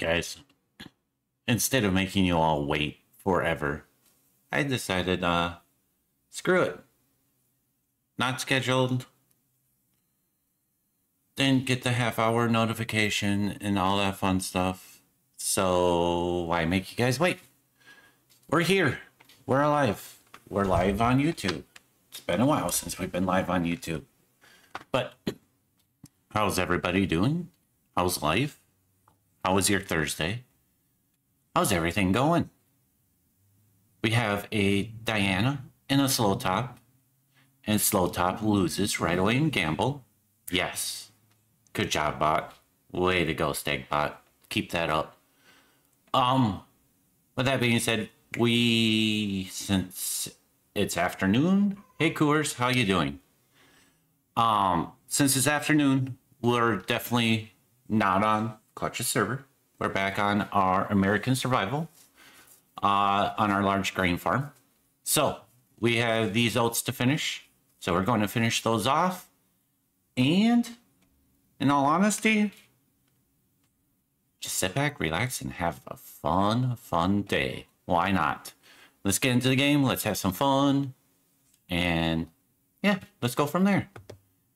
Guys. Instead of making you all wait forever, I decided, uh, screw it. Not scheduled. Didn't get the half hour notification and all that fun stuff. So why make you guys wait? We're here. We're alive. We're live on YouTube. It's been a while since we've been live on YouTube. But how's everybody doing? How's life? How was your Thursday? How's everything going? We have a Diana and a slow top, and slow top loses right away in gamble. Yes. Good job, bot. Way to go, Stag bot. Keep that up. Um, with that being said, we since it's afternoon. Hey, Coors, how you doing? Um, since it's afternoon, we're definitely not on Clutch's server. We're back on our American Survival uh, on our large grain farm. So we have these oats to finish. So we're going to finish those off. And in all honesty, just sit back, relax, and have a fun, fun day. Why not? Let's get into the game. Let's have some fun. And yeah, let's go from there.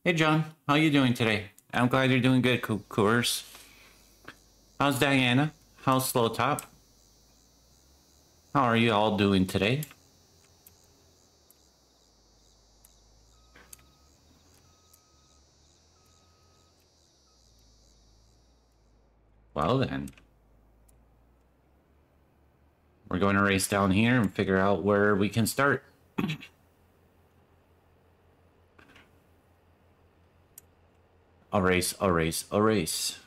Hey, John, how you doing today? I'm glad you're doing good, Coors. How's Diana? How's Slow Top? How are you all doing today? Well then. We're going to race down here and figure out where we can start. a race, a race, a race.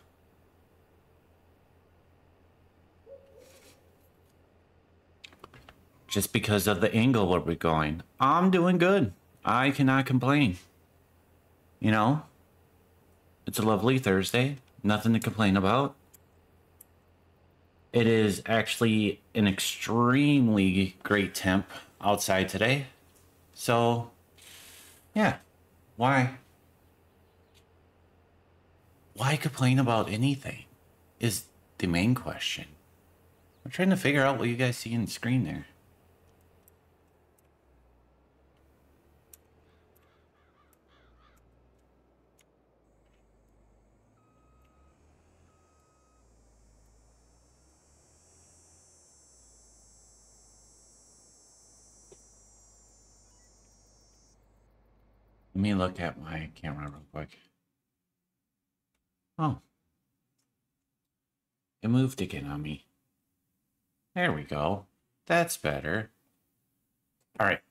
Just because of the angle where we're going. I'm doing good. I cannot complain. You know? It's a lovely Thursday. Nothing to complain about. It is actually an extremely great temp outside today. So, yeah. Why? Why complain about anything? Is the main question. I'm trying to figure out what you guys see in the screen there. Let me look at my camera real quick. Oh. It moved again on me. There we go. That's better. Alright.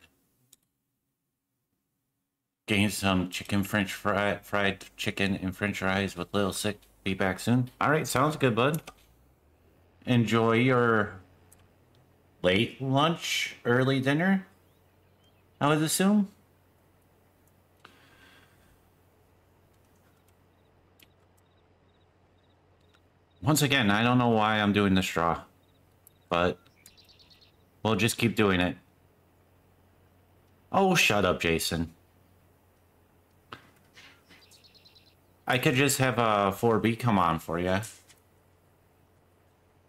Getting some chicken french fry, fried chicken and french fries with Little Sick. Be back soon. Alright, sounds good, bud. Enjoy your late lunch, early dinner, I would assume. Once again, I don't know why I'm doing the straw, but we'll just keep doing it. Oh, shut up, Jason. I could just have a 4B come on for you. I'm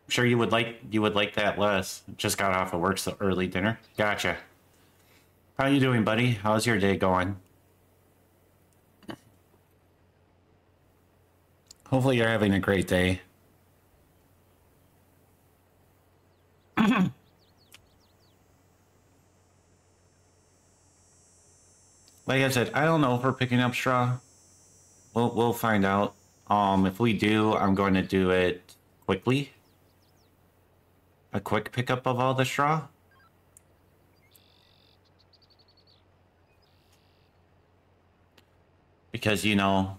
sure you would like you would like that less. Just got off of work so early dinner. Gotcha. How you doing, buddy? How's your day going? Hopefully you're having a great day. Like I said, I don't know if we're picking up straw. We'll we'll find out. Um, if we do, I'm going to do it quickly. A quick pickup of all the straw. Because, you know,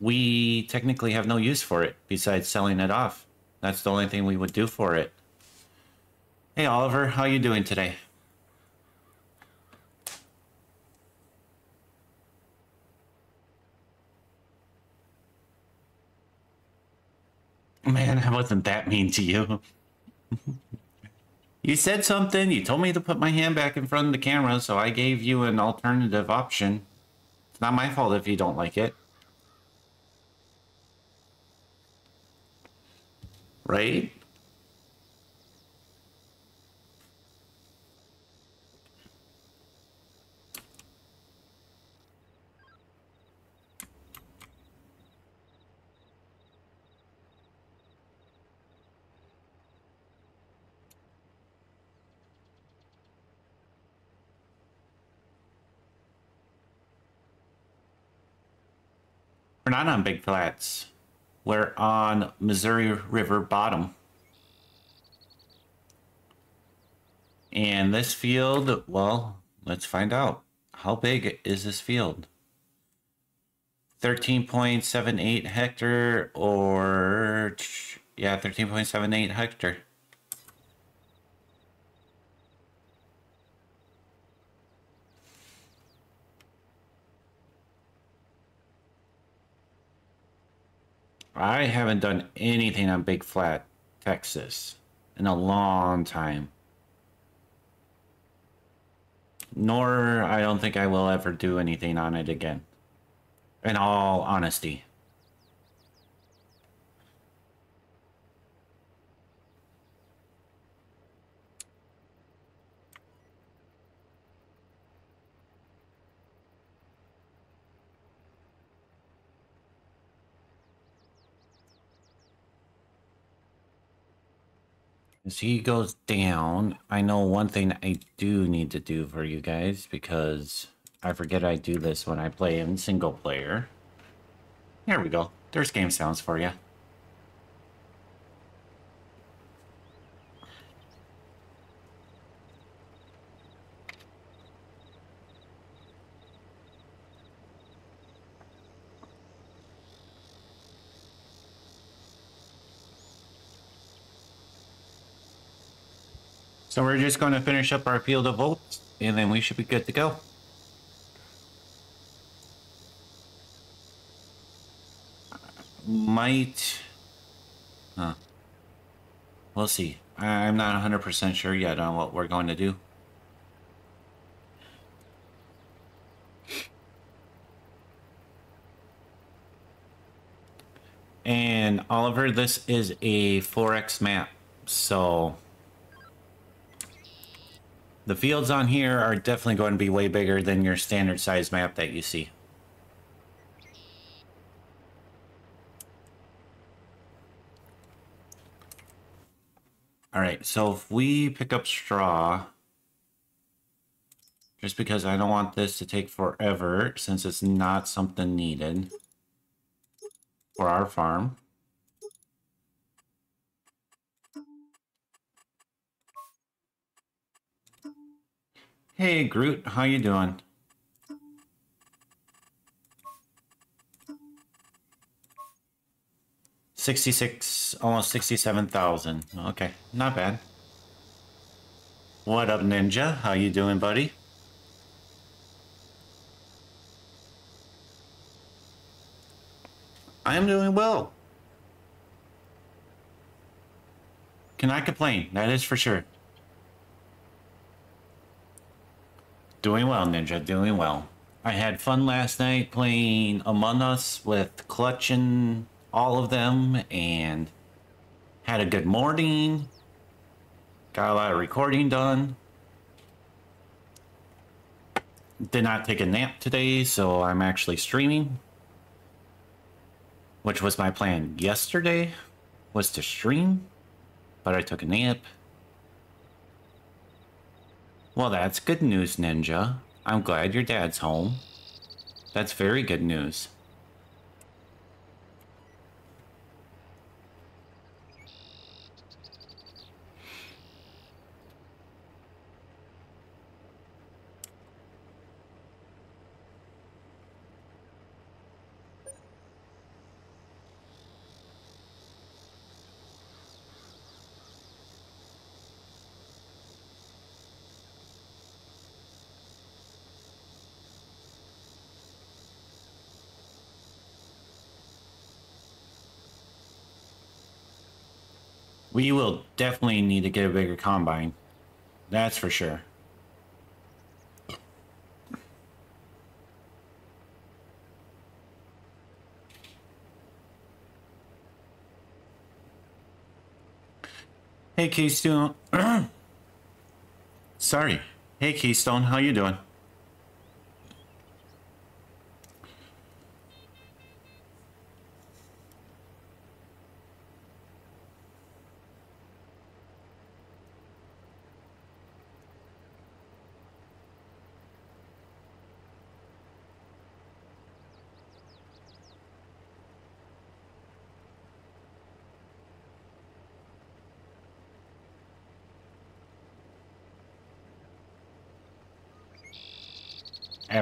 we technically have no use for it besides selling it off. That's the only thing we would do for it. Hey Oliver, how you doing today? Man, I wasn't that mean to you. you said something, you told me to put my hand back in front of the camera, so I gave you an alternative option. It's not my fault if you don't like it. Right? We're not on Big Flats. We're on Missouri River bottom. And this field, well, let's find out. How big is this field? 13.78 hectare or, yeah, 13.78 hectare. I haven't done anything on Big Flat, Texas in a long time. Nor I don't think I will ever do anything on it again. In all honesty. As he goes down, I know one thing I do need to do for you guys because I forget I do this when I play in single player. Here we go. There's game sounds for you. So we're just going to finish up our field of oats, and then we should be good to go. Might... Huh. We'll see. I'm not 100% sure yet on what we're going to do. And Oliver, this is a 4X map, so the fields on here are definitely going to be way bigger than your standard size map that you see. All right, so if we pick up straw, just because I don't want this to take forever since it's not something needed for our farm. Hey Groot, how you doing? Sixty-six, almost sixty-seven thousand. Okay, not bad. What up, Ninja? How you doing, buddy? I am doing well. Cannot complain, that is for sure. Doing well, Ninja. Doing well. I had fun last night playing Among Us with Clutch and all of them, and had a good morning. Got a lot of recording done. Did not take a nap today, so I'm actually streaming. Which was my plan yesterday, was to stream, but I took a nap. Well, that's good news, Ninja. I'm glad your dad's home. That's very good news. We will definitely need to get a bigger combine. That's for sure. Hey, Keystone. Sorry. Hey, Keystone. How you doing?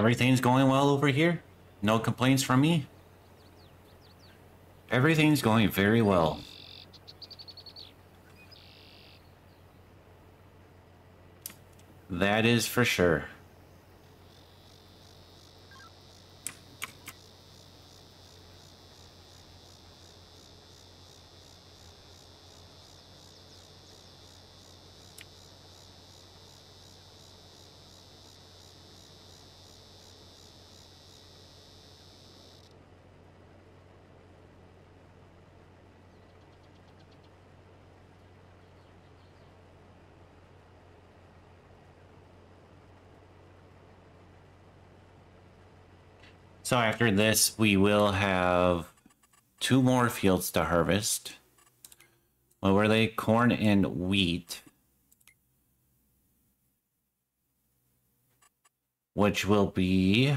Everything's going well over here? No complaints from me? Everything's going very well. That is for sure. So after this, we will have two more fields to harvest. What were they? Corn and wheat. Which will be...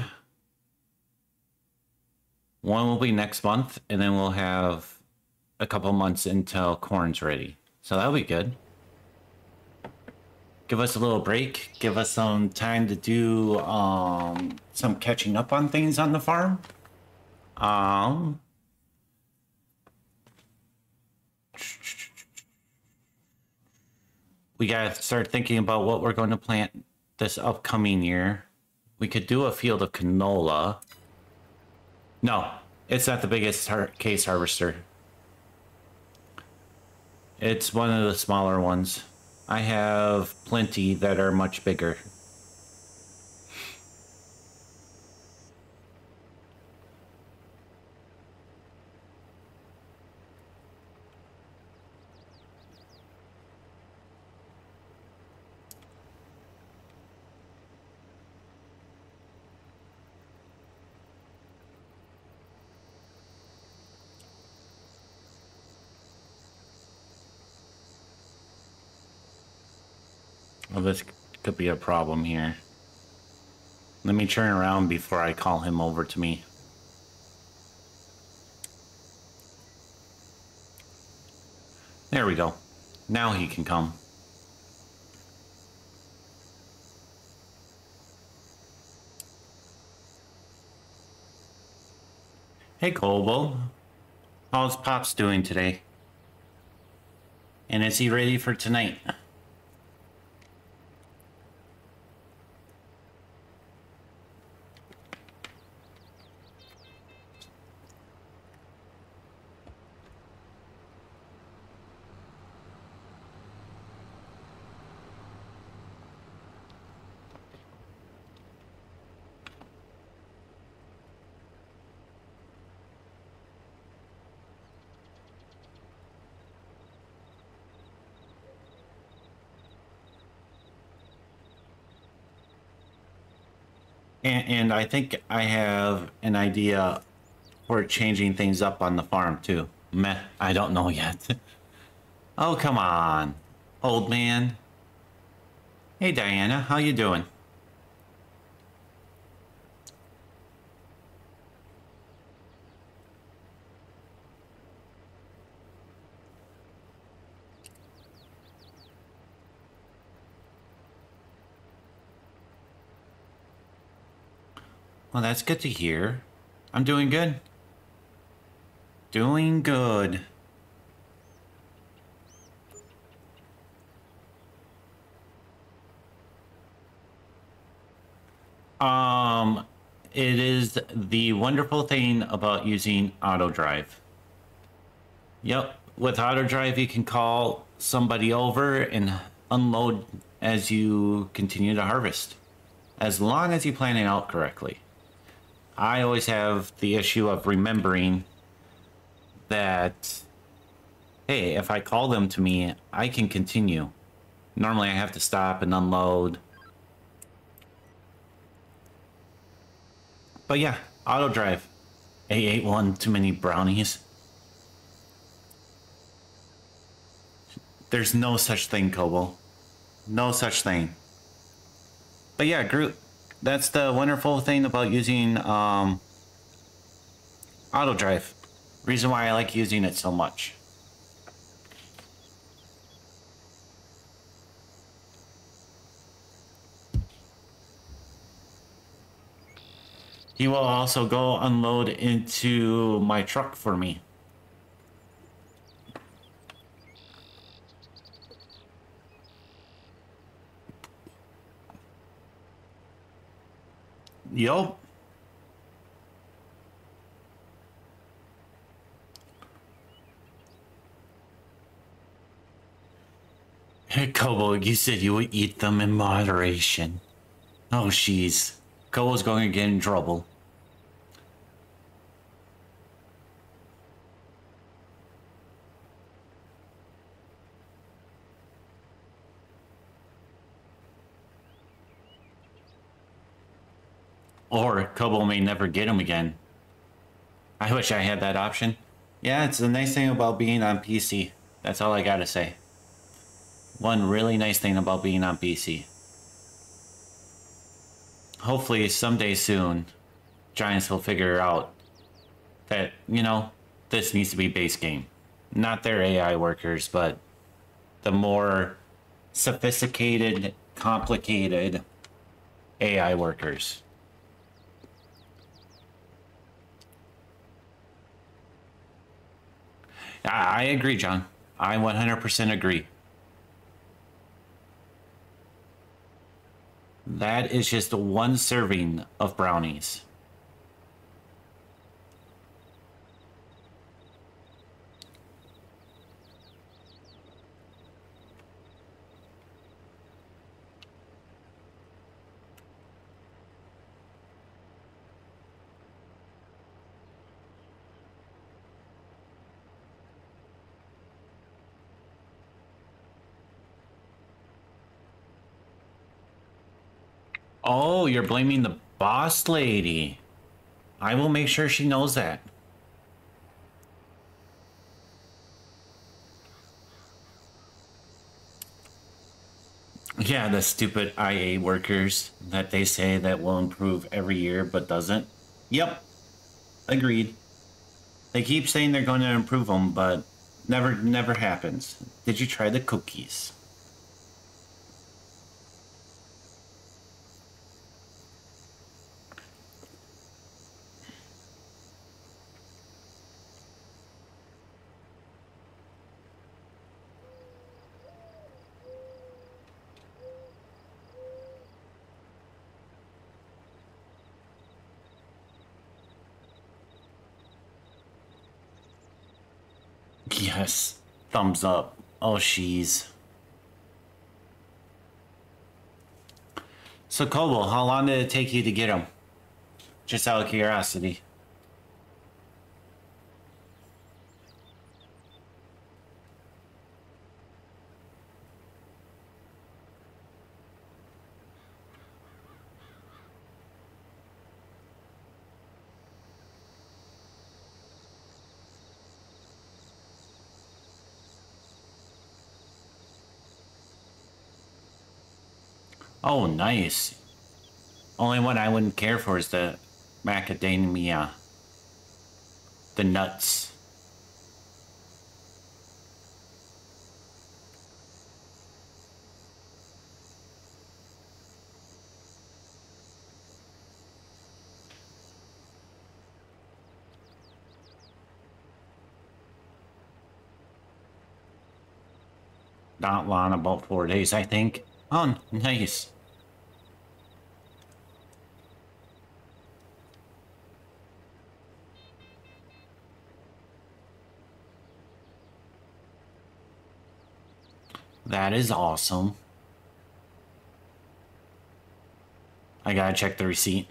One will be next month, and then we'll have a couple months until corn's ready. So that'll be good give us a little break, give us some time to do um, some catching up on things on the farm. Um, we gotta start thinking about what we're going to plant this upcoming year. We could do a field of canola. No, it's not the biggest har case harvester. It's one of the smaller ones. I have plenty that are much bigger. Well, this could be a problem here. Let me turn around before I call him over to me. There we go. Now he can come. Hey, Colbo. How's Pops doing today? And is he ready for tonight? And, I think I have an idea for changing things up on the farm too. Meh, I don't know yet. oh, come on, old man. Hey, Diana, how you doing? Well, that's good to hear. I'm doing good. Doing good. Um, it is the wonderful thing about using auto drive. Yep, with auto drive, you can call somebody over and unload as you continue to harvest, as long as you plan it out correctly. I always have the issue of remembering that hey, if I call them to me, I can continue. Normally I have to stop and unload. But yeah, auto drive. A81, too many brownies. There's no such thing, Kobo. No such thing. But yeah, Groot, that's the wonderful thing about using um, auto drive. Reason why I like using it so much. He will also go unload into my truck for me. Yup. Kobo, you said you would eat them in moderation. Oh, jeez. Kobo's going to get in trouble. Or Kobo may never get him again. I wish I had that option. Yeah, it's the nice thing about being on PC. That's all I gotta say. One really nice thing about being on PC. Hopefully, someday soon, Giants will figure out that, you know, this needs to be base game. Not their AI workers, but the more sophisticated, complicated AI workers. I agree, John. I 100% agree. That is just the one serving of brownies. Oh, you're blaming the boss lady. I will make sure she knows that. Yeah, the stupid IA workers that they say that will improve every year but doesn't. Yep. Agreed. They keep saying they're going to improve them, but never never happens. Did you try the cookies? Yes. Thumbs up. Oh, she's. So, Kobo, how long did it take you to get him? Just out of curiosity. Oh, nice. Only one I wouldn't care for is the macadamia. The nuts. Not long, about four days, I think. Oh, nice. That is awesome. I gotta check the receipt.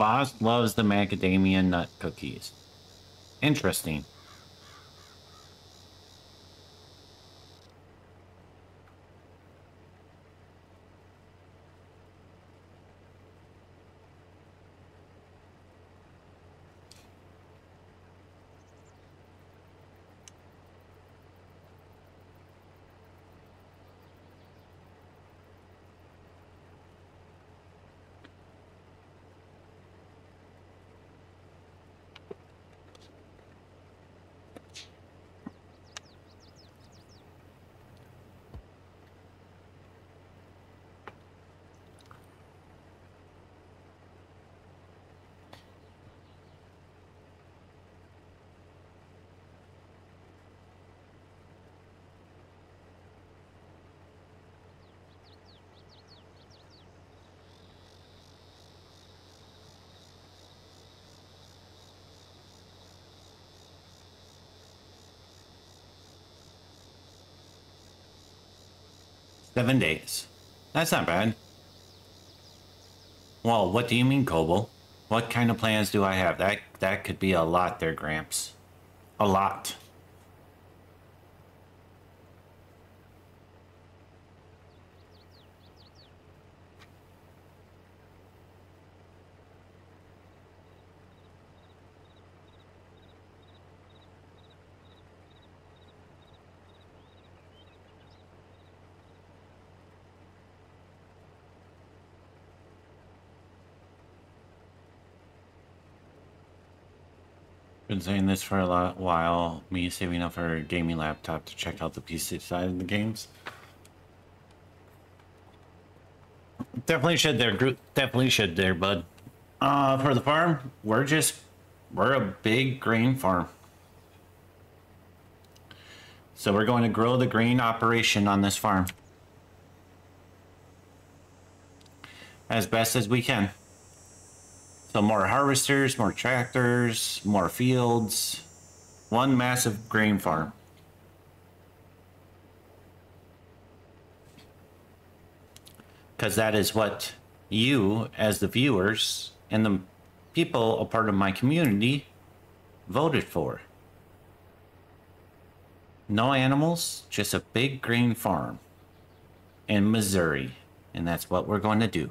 Boss loves the macadamia nut cookies. Interesting. Seven days. That's not bad. Well, what do you mean, Kobo? What kind of plans do I have? That that could be a lot there, Gramps. A lot. Been saying this for a lot, while, me saving up for a gaming laptop to check out the PC side of the games. Definitely should there. Definitely should there, bud. Uh, for the farm, we're just, we're a big grain farm. So we're going to grow the grain operation on this farm. As best as we can. So more harvesters, more tractors, more fields. One massive grain farm. Because that is what you, as the viewers, and the people a part of my community voted for. No animals, just a big grain farm in Missouri. And that's what we're going to do.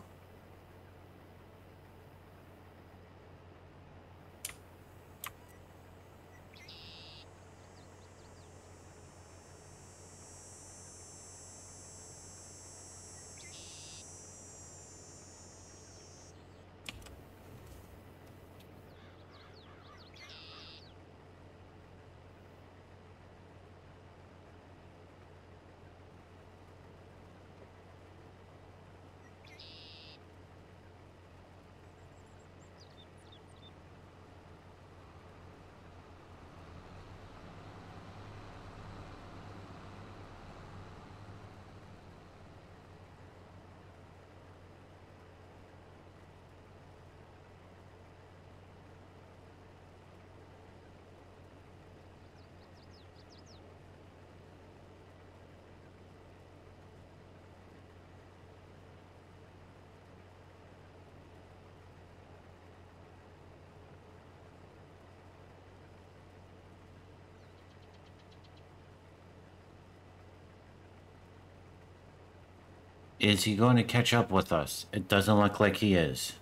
Is he going to catch up with us? It doesn't look like he is.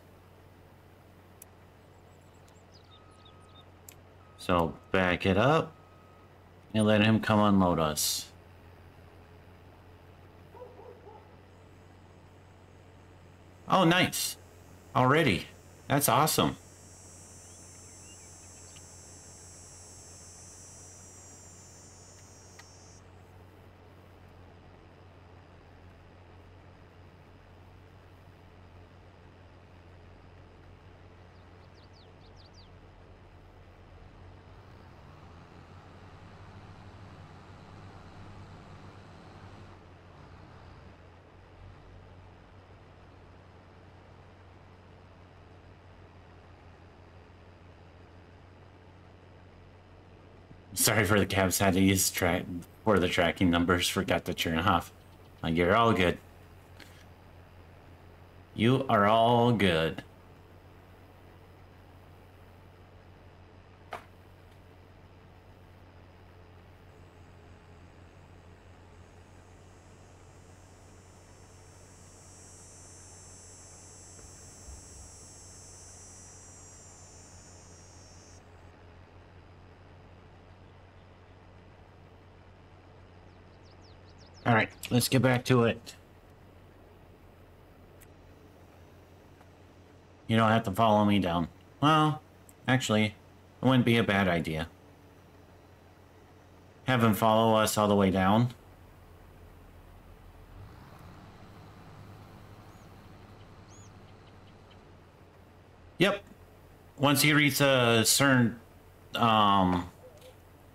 So back it up and let him come unload us. Oh, nice. Already. That's awesome. Sorry for the cabs had to use track for the tracking numbers. Forgot to turn off. Like you're all good. You are all good. Alright, let's get back to it. You don't have to follow me down. Well, actually, it wouldn't be a bad idea. Have him follow us all the way down. Yep. Once he reaches a certain um,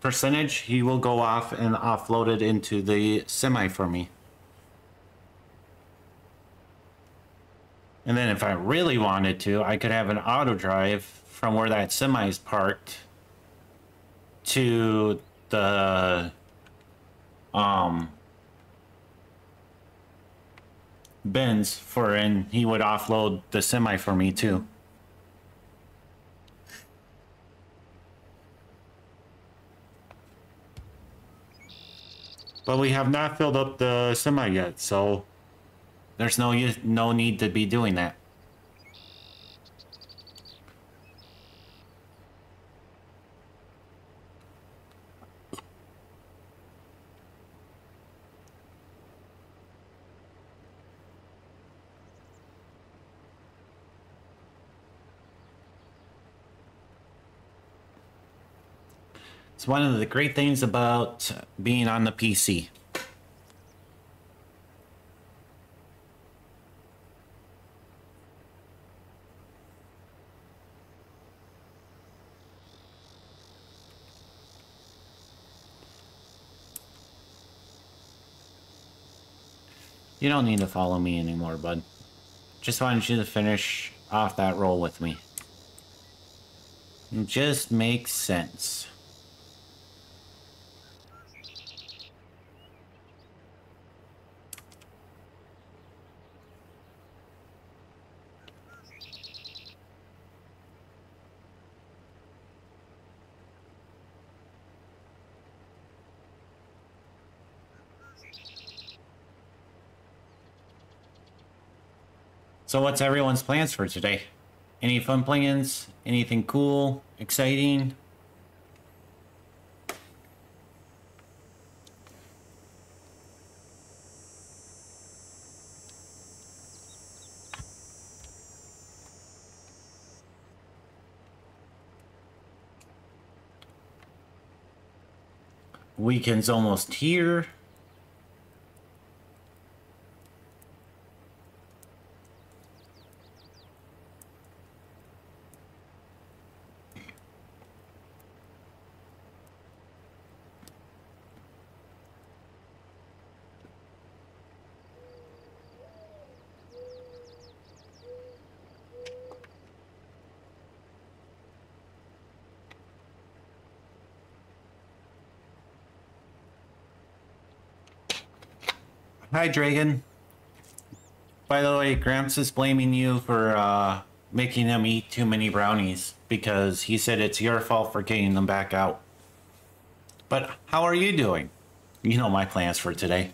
percentage, he will go off and offload it into the semi for me. And then if I really wanted to, I could have an auto drive from where that semi is parked to the um bins for and he would offload the semi for me too. But we have not filled up the semi yet, so there's no no need to be doing that. It's one of the great things about being on the PC. You don't need to follow me anymore, bud. Just wanted you to finish off that roll with me. It just makes sense. So what's everyone's plans for today? Any fun plans? Anything cool? Exciting? Weekend's almost here. Hi, Dragon. By the way, Gramps is blaming you for uh, making him eat too many brownies because he said it's your fault for getting them back out. But how are you doing? You know my plans for today.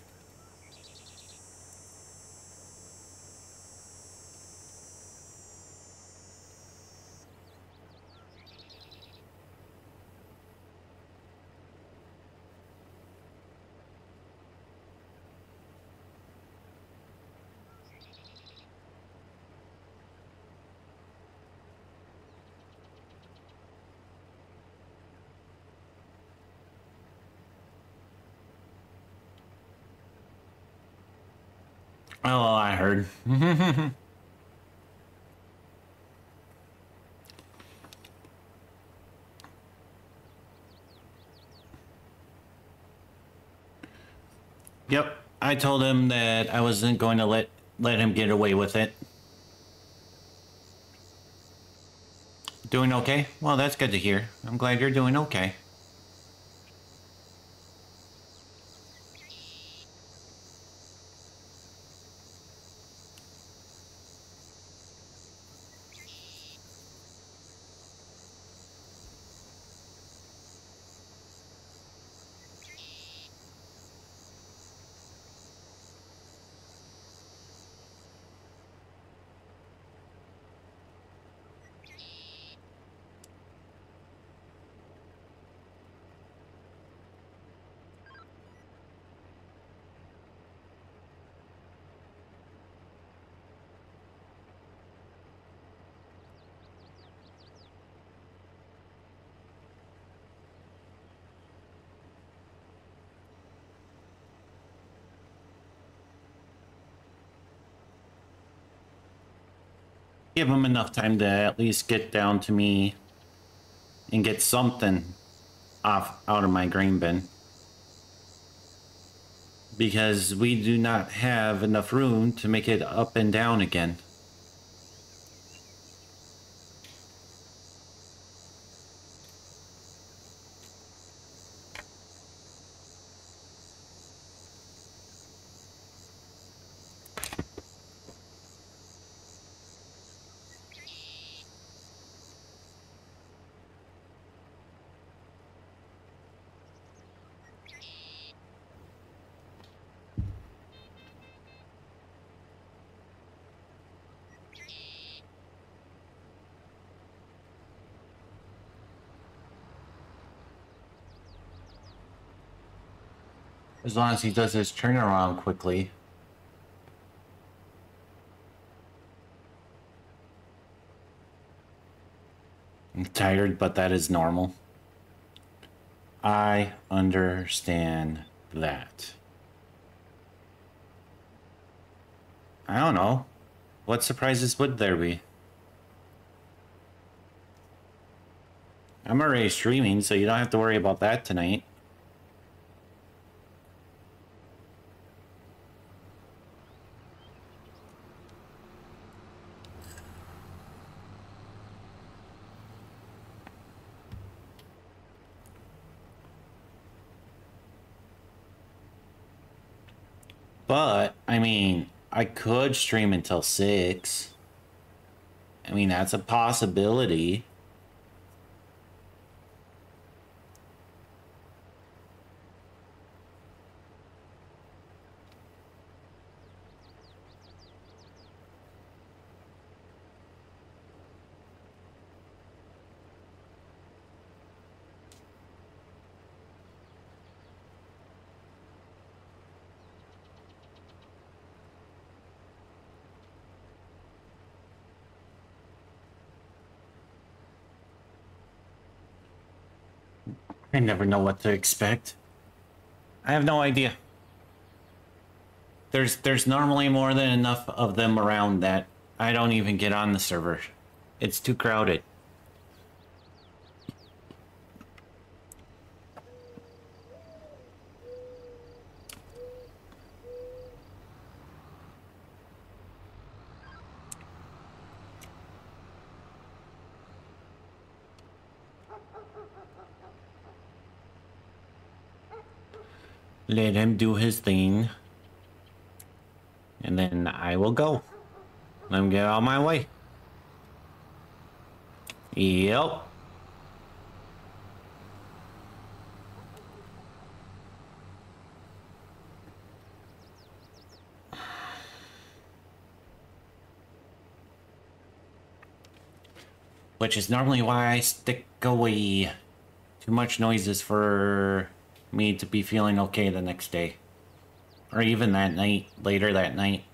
Oh, I heard. yep, I told him that I wasn't going to let let him get away with it. Doing okay? Well, that's good to hear. I'm glad you're doing okay. Give him enough time to at least get down to me and get something off out of my grain bin. Because we do not have enough room to make it up and down again. As long as he does his turnaround quickly. I'm tired, but that is normal. I understand that. I don't know. What surprises would there be? I'm already streaming, so you don't have to worry about that tonight. But, I mean, I could stream until 6. I mean, that's a possibility. Never know what to expect. I have no idea. There's there's normally more than enough of them around that I don't even get on the server. It's too crowded. Let him do his thing. And then I will go. Let him get out of my way. Yep. Which is normally why I stick away. Too much noises for me to be feeling okay the next day. Or even that night, later that night.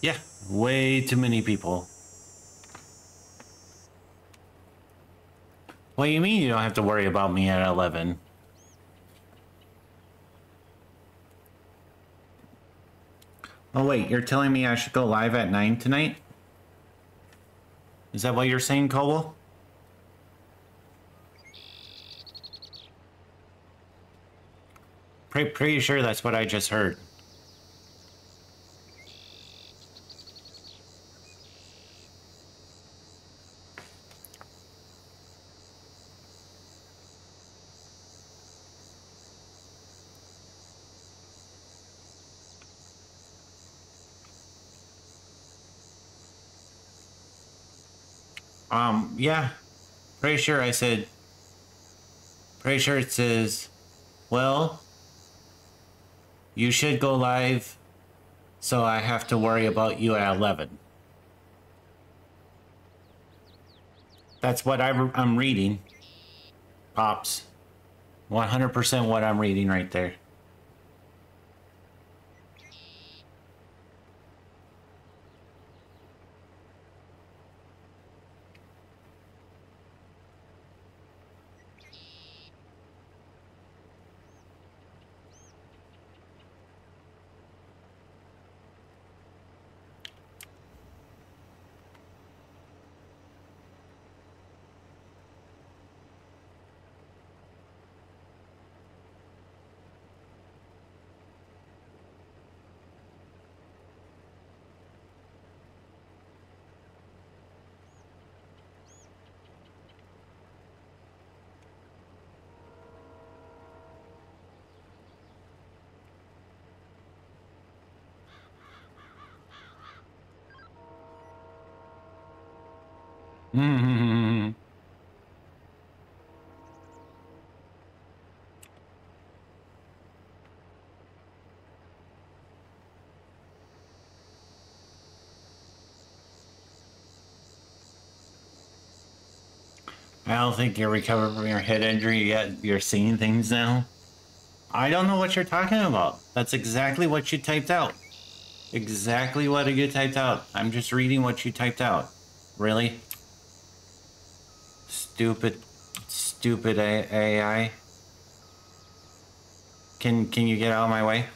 Yeah, way too many people. What do you mean you don't have to worry about me at 11? Oh wait, you're telling me I should go live at 9 tonight? Is that what you're saying, Cobble? Pretty, pretty sure that's what I just heard. Um, yeah. Pretty sure I said. Pretty sure it says, well, you should go live, so I have to worry about you at 11. That's what I, I'm reading. Pops. 100% what I'm reading right there. Don't think you're recovered from your head injury yet. You're seeing things now. I don't know what you're talking about. That's exactly what you typed out. Exactly what you typed out. I'm just reading what you typed out. Really? Stupid, stupid AI. Can can you get out of my way?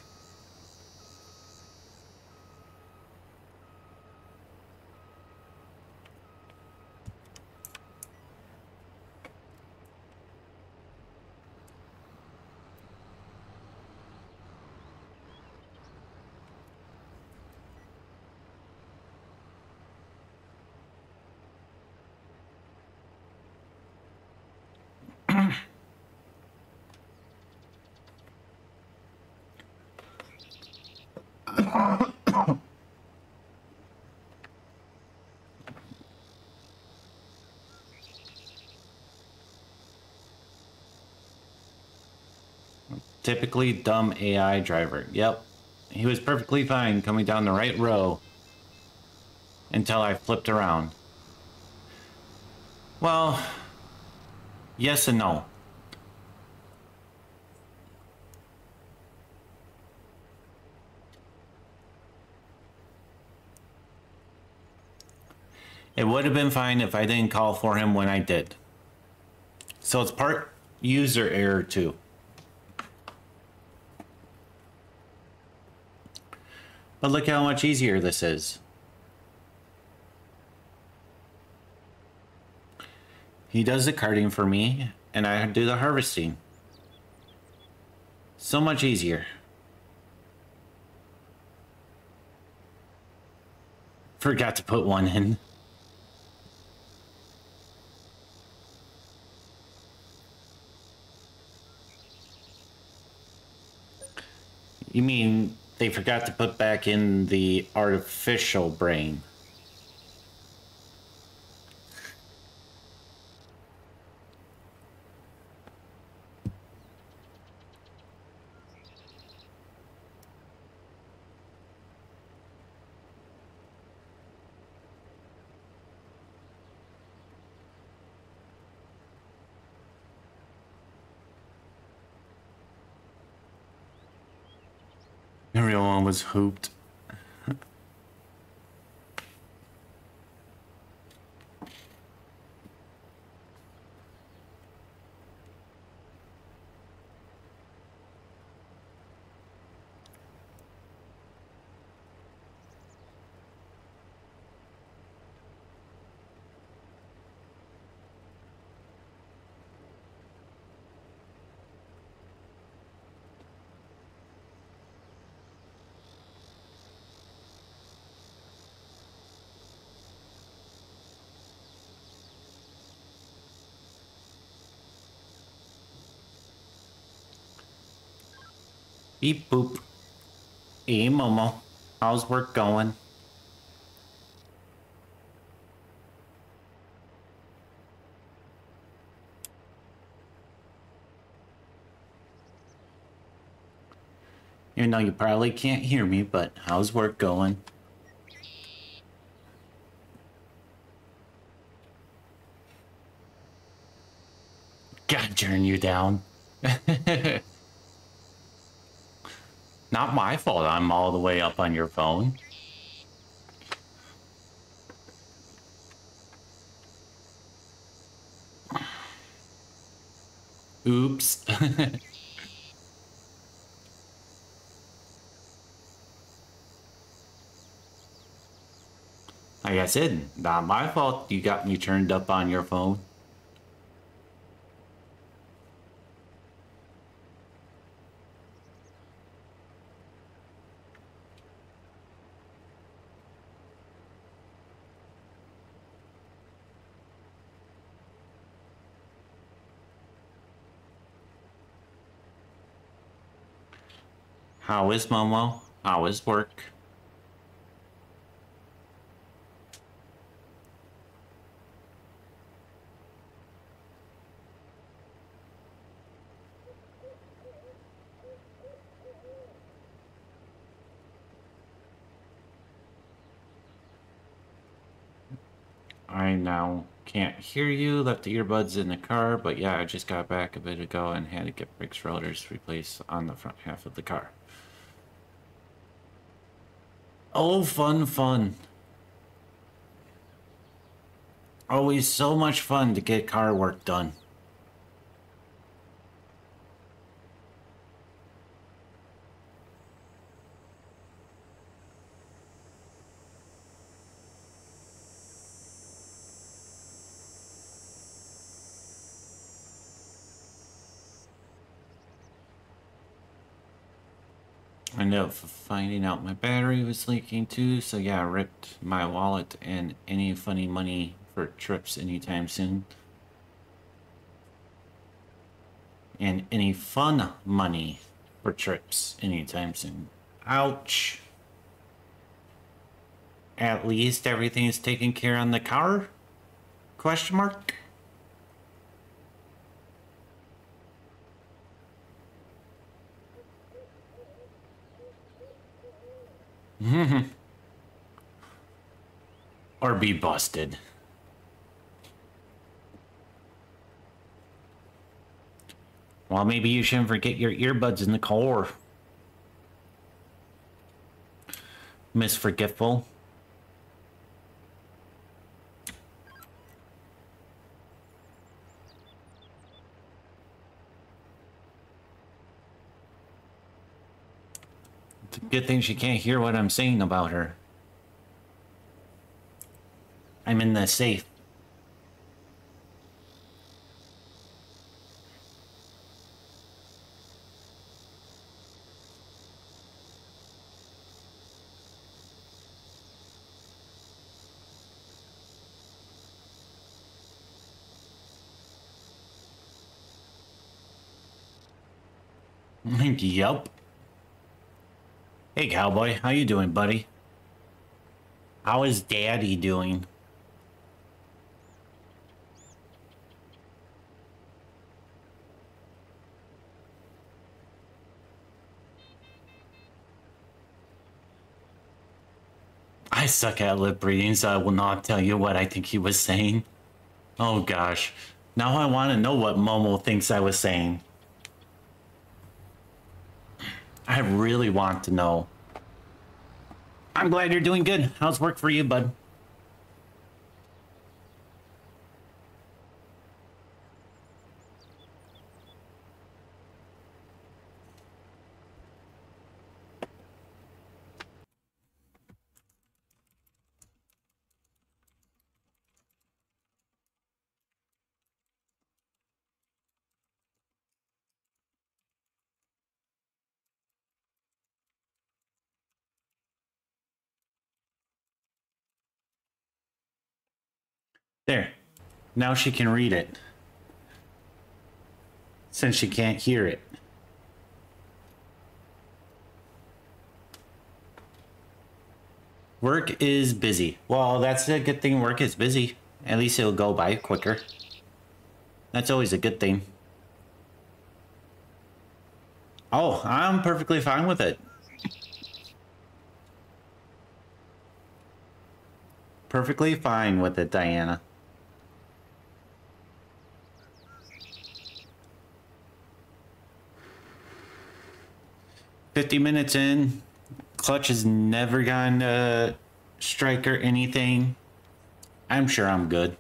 Typically dumb AI driver. Yep. He was perfectly fine coming down the right row until I flipped around. Well, yes and no. It would have been fine if I didn't call for him when I did. So it's part user error too. But look how much easier this is. He does the carting for me, and I do the harvesting. So much easier. Forgot to put one in. You mean they forgot to put back in the artificial brain? Was hooped. Beep boop. Hey Momo, how's work going? You know you probably can't hear me, but how's work going? God turn you down. Not my fault I'm all the way up on your phone. Oops. like I said, not my fault you got me turned up on your phone. How is Momo? How is work? I now can't hear you. Left the earbuds in the car, but yeah, I just got back a bit ago and had to get brakes rotors replaced on the front half of the car. Oh, fun, fun. Always so much fun to get car work done. I ended up finding out my battery was leaking too, so yeah, I ripped my wallet and any funny money for trips anytime soon. And any fun money for trips anytime soon. Ouch. At least everything is taken care on the car? Question mark? Or be busted. Well, maybe you shouldn't forget your earbuds in the car. Miss Forgetful. Good thing she can't hear what I'm saying about her. I'm in the safe. yep. Hey, cowboy. How you doing, buddy? How is daddy doing? I suck at lip reading, so I will not tell you what I think he was saying. Oh gosh. Now I want to know what Momo thinks I was saying. I really want to know. I'm glad you're doing good. How's work for you, bud? There. Now she can read it. Since she can't hear it. Work is busy. Well, that's a good thing work is busy. At least it'll go by quicker. That's always a good thing. Oh, I'm perfectly fine with it. Perfectly fine with it, Diana. 50 minutes in, Clutch has never gotten a strike or anything. I'm sure I'm good.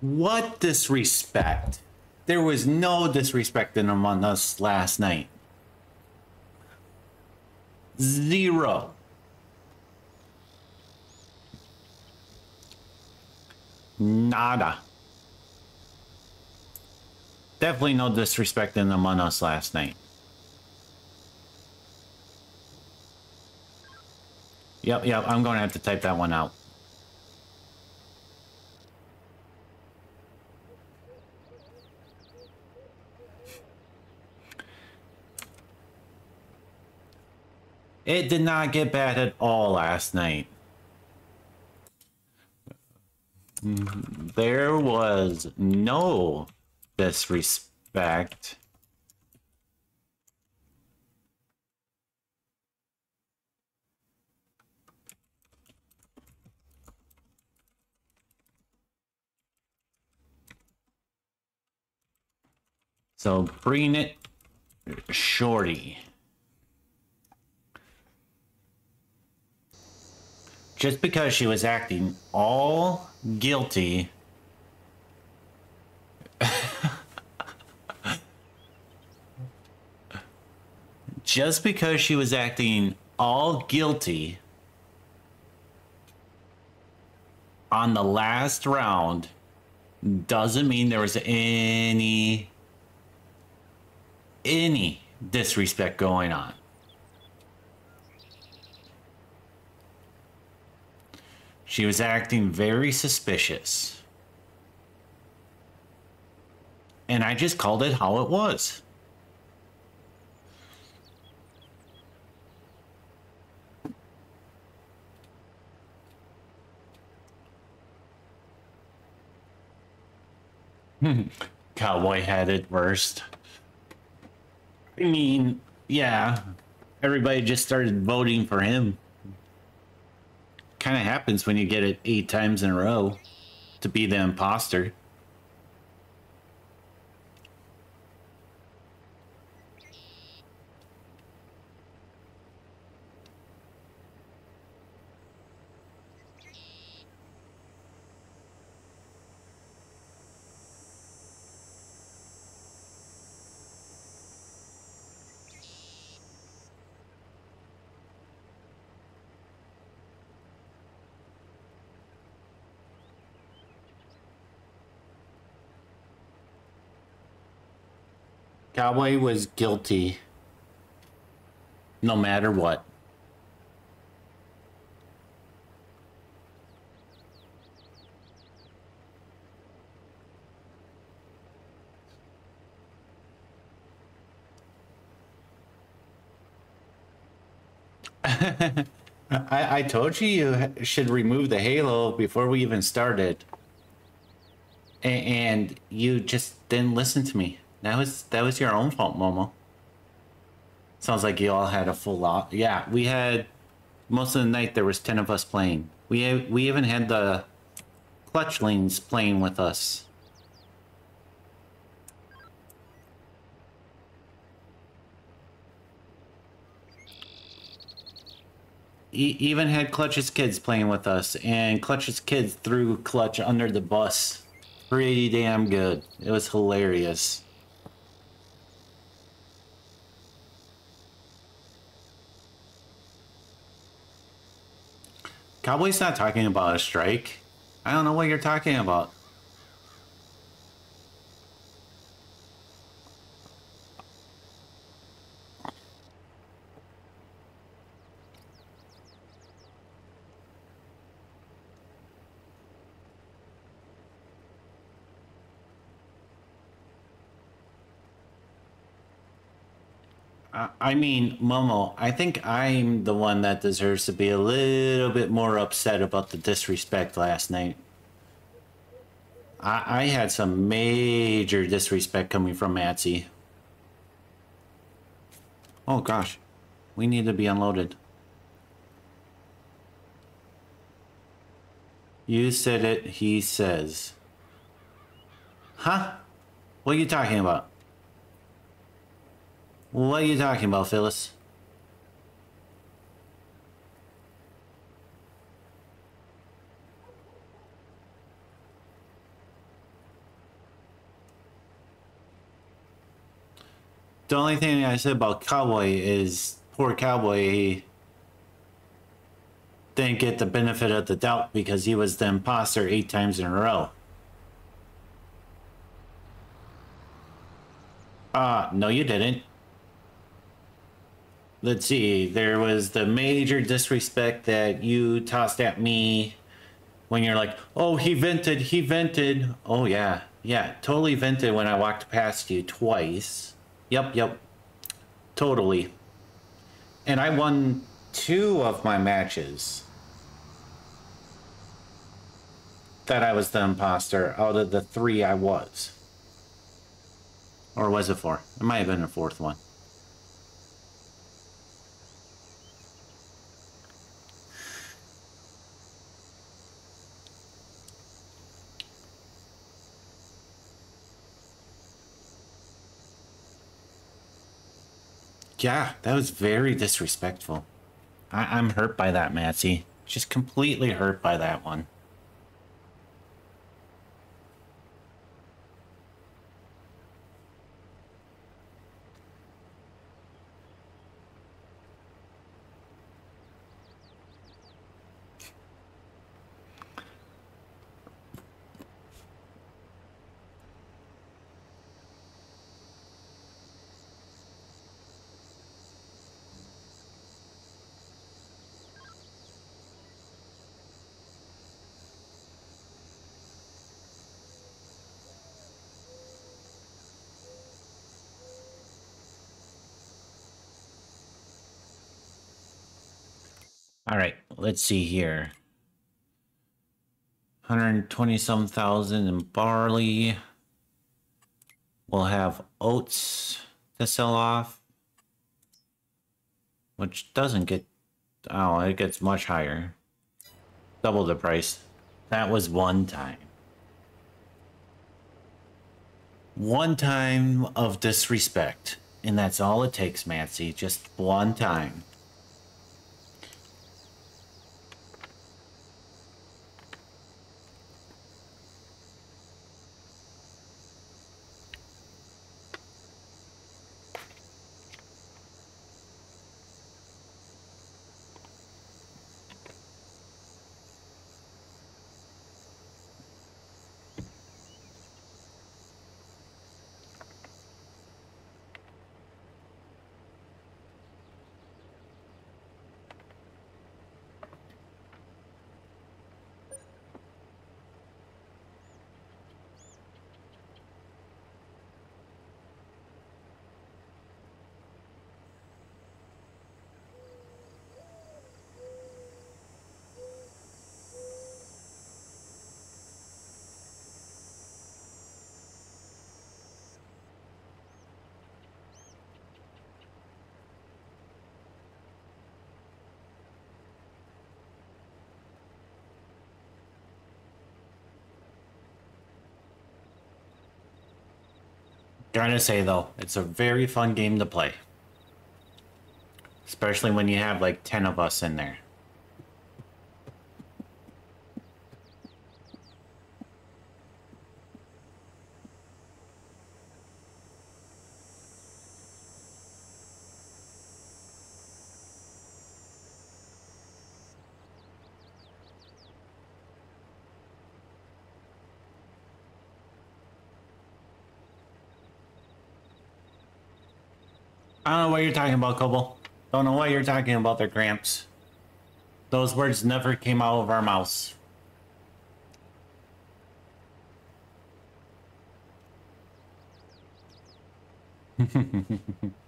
What disrespect? There was no disrespect in among us last night. Zero. Nada. Definitely no disrespect in among us last night. Yep, yep, I'm going to have to type that one out. It did not get bad at all last night. There was no disrespect. So bring it shorty. Just because she was acting all guilty. Just because she was acting all guilty on the last round doesn't mean there was any any disrespect going on She was acting very suspicious. And I just called it how it was. Cowboy had it worst. I mean, yeah, everybody just started voting for him kind of happens when you get it eight times in a row to be the imposter. Cowboy was guilty no matter what. I, I told you you should remove the halo before we even started. and you just didn't listen to me. That was that was your own fault, Momo. Sounds like you all had a full lot. Yeah, we had most of the night. There was ten of us playing. We we even had the clutchlings playing with us. Even had Clutch's kids playing with us, and Clutch's kids threw Clutch under the bus. Pretty damn good. It was hilarious. Cowboy's not talking about a strike. I don't know what you're talking about. I mean, Momo, I think I'm the one that deserves to be a little bit more upset about the disrespect last night. I, I had some major disrespect coming from Matsy. Oh gosh, we need to be unloaded. You said it, he says. Huh? What are you talking about? What are you talking about, Phyllis? The only thing I said about Cowboy is poor Cowboy he didn't get the benefit of the doubt because he was the imposter eight times in a row. Ah, uh, no you didn't. Let's see, there was the major disrespect that you tossed at me when you're like, oh, he vented, he vented. Oh, yeah, yeah, totally vented when I walked past you twice. Yep, yep, totally. And I won two of my matches that I was the imposter out of the three I was. Or was it four? It might have been a fourth one. Yeah, that was very disrespectful. I- I'm hurt by that, Matsy. Just completely hurt by that one. All right, let's see here. 120 some thousand in barley. We'll have oats to sell off, which doesn't get, oh, it gets much higher. Double the price. That was one time. One time of disrespect. And that's all it takes, Mancy. Just one time. Gotta say though, it's a very fun game to play. Especially when you have like 10 of us in there. I don't know what you're talking about, Cobble. Don't know what you're talking about there, Gramps. Those words never came out of our mouths.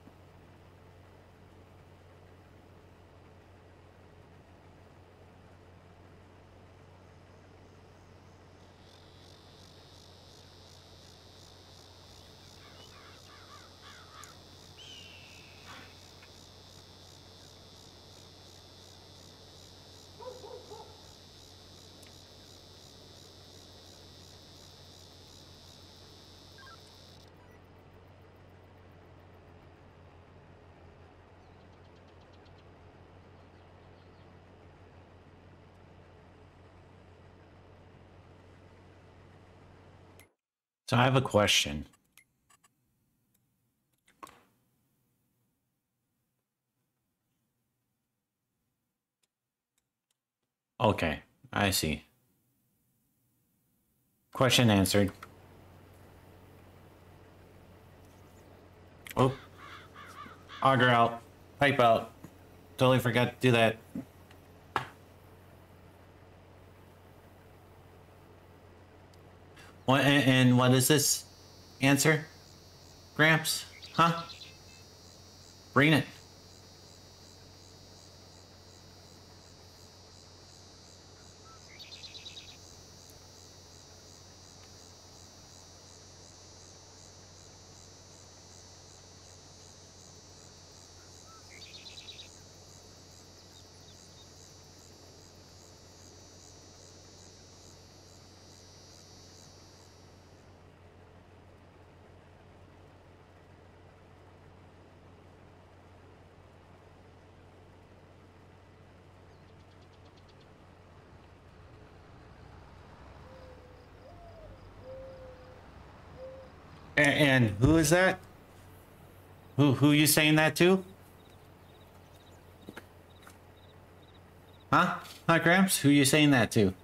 So I have a question. Okay, I see. Question answered. Oh. Auger out. Pipe out. Totally forgot to do that. What, and what is this answer? Gramps? Huh? Bring it. And, who is that? Who who you saying that to? Huh? Huh, Gramps? Who you saying that to?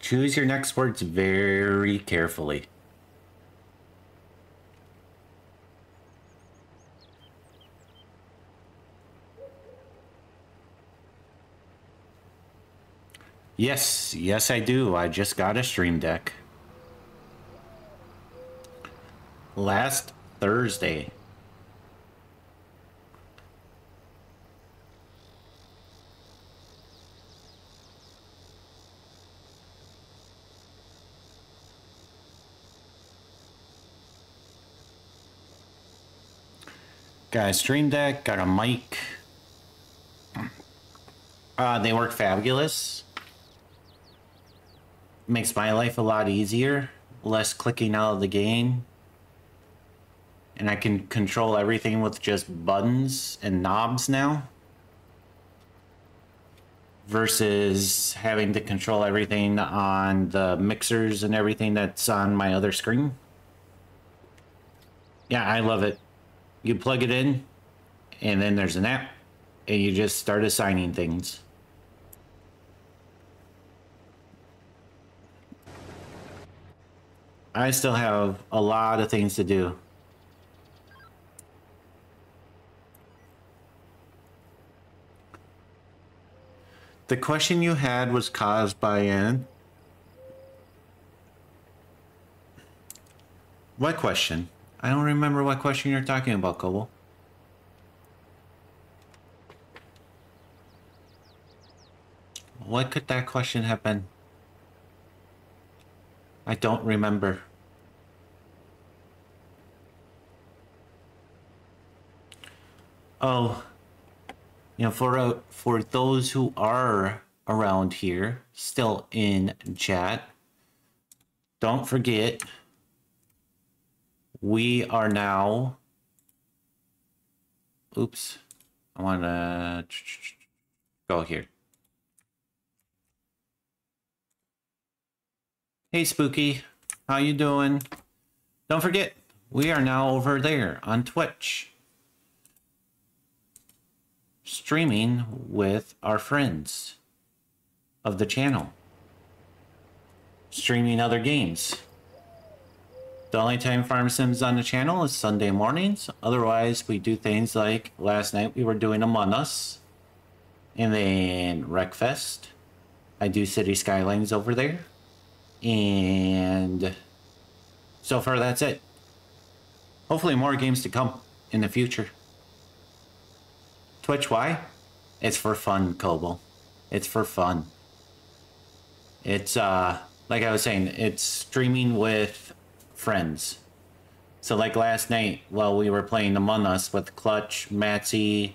Choose your next words very carefully. Yes, yes I do. I just got a stream deck. Last Thursday. Got a stream deck, got a mic. Uh, they work fabulous makes my life a lot easier. Less clicking out of the game. And I can control everything with just buttons and knobs now. Versus having to control everything on the mixers and everything that's on my other screen. Yeah, I love it. You plug it in, and then there's an app, and you just start assigning things. I still have a lot of things to do. The question you had was caused by an... What question? I don't remember what question you're talking about, Kobo. What could that question have been? I don't remember. Oh, you know, for uh, for those who are around here, still in chat, don't forget, we are now. Oops, I want to go here. Hey Spooky, how you doing? Don't forget, we are now over there on Twitch. Streaming with our friends of the channel. Streaming other games. The only time Farm Sims on the channel is Sunday mornings. Otherwise, we do things like last night we were doing Among Us. And then Wreckfest. I do City Skylines over there. And so far, that's it. Hopefully, more games to come in the future. Twitch, why? It's for fun, Kobo. It's for fun. It's, uh, like I was saying, it's streaming with friends. So, like last night, while we were playing Among Us with Clutch, Matsy,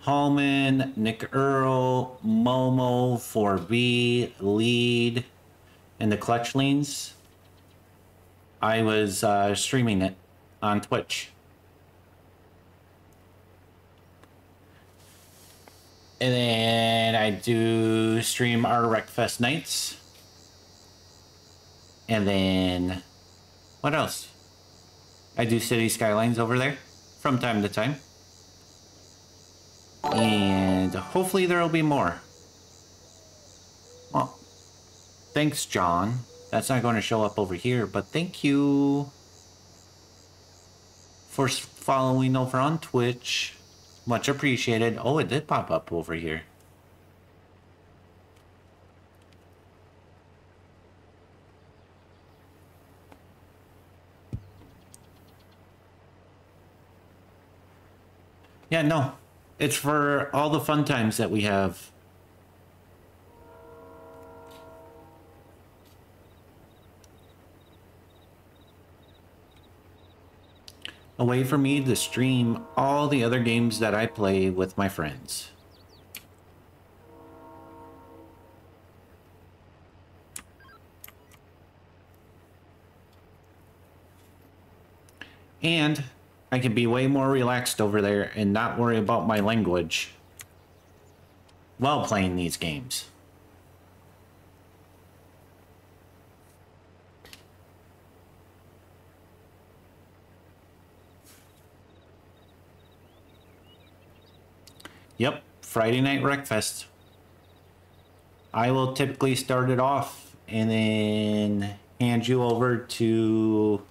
Hallman, Nick Earl, Momo, 4B, Lead, and the clutch leans, I was uh, streaming it on Twitch. And then I do stream our Wreckfest nights. And then what else? I do City Skylines over there from time to time. And hopefully there will be more. Well, thanks, John. That's not going to show up over here, but thank you for following over on Twitch. Much appreciated. Oh, it did pop up over here. Yeah, no. It's for all the fun times that we have. A way for me to stream all the other games that I play with my friends. And I can be way more relaxed over there and not worry about my language while playing these games. Yep, Friday Night Wreckfest. I will typically start it off and then hand you over to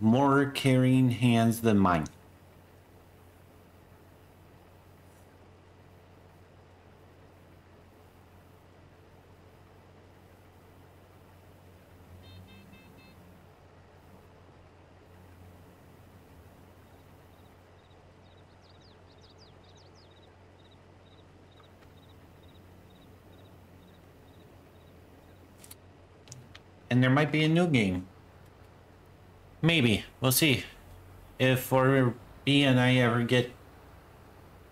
more caring hands than mine. There might be a new game. Maybe. We'll see. If for B and I ever get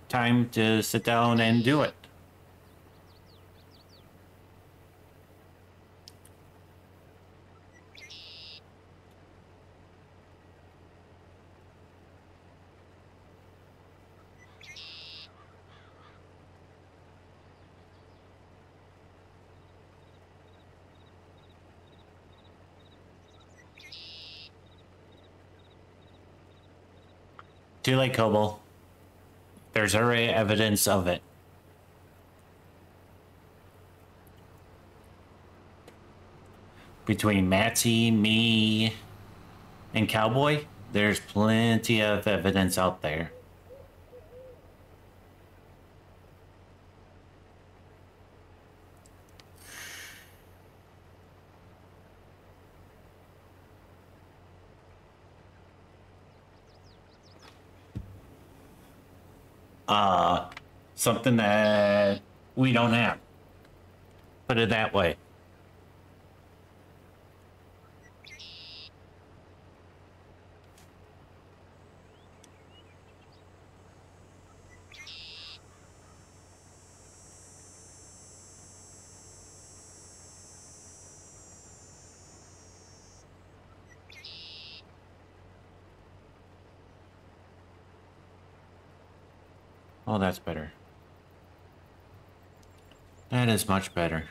time to sit down and do it. Too late, Kobo. There's already evidence of it. Between Matty, me, and Cowboy, there's plenty of evidence out there. uh, something that we don't have. Put it that way. Oh, that's better. That is much better.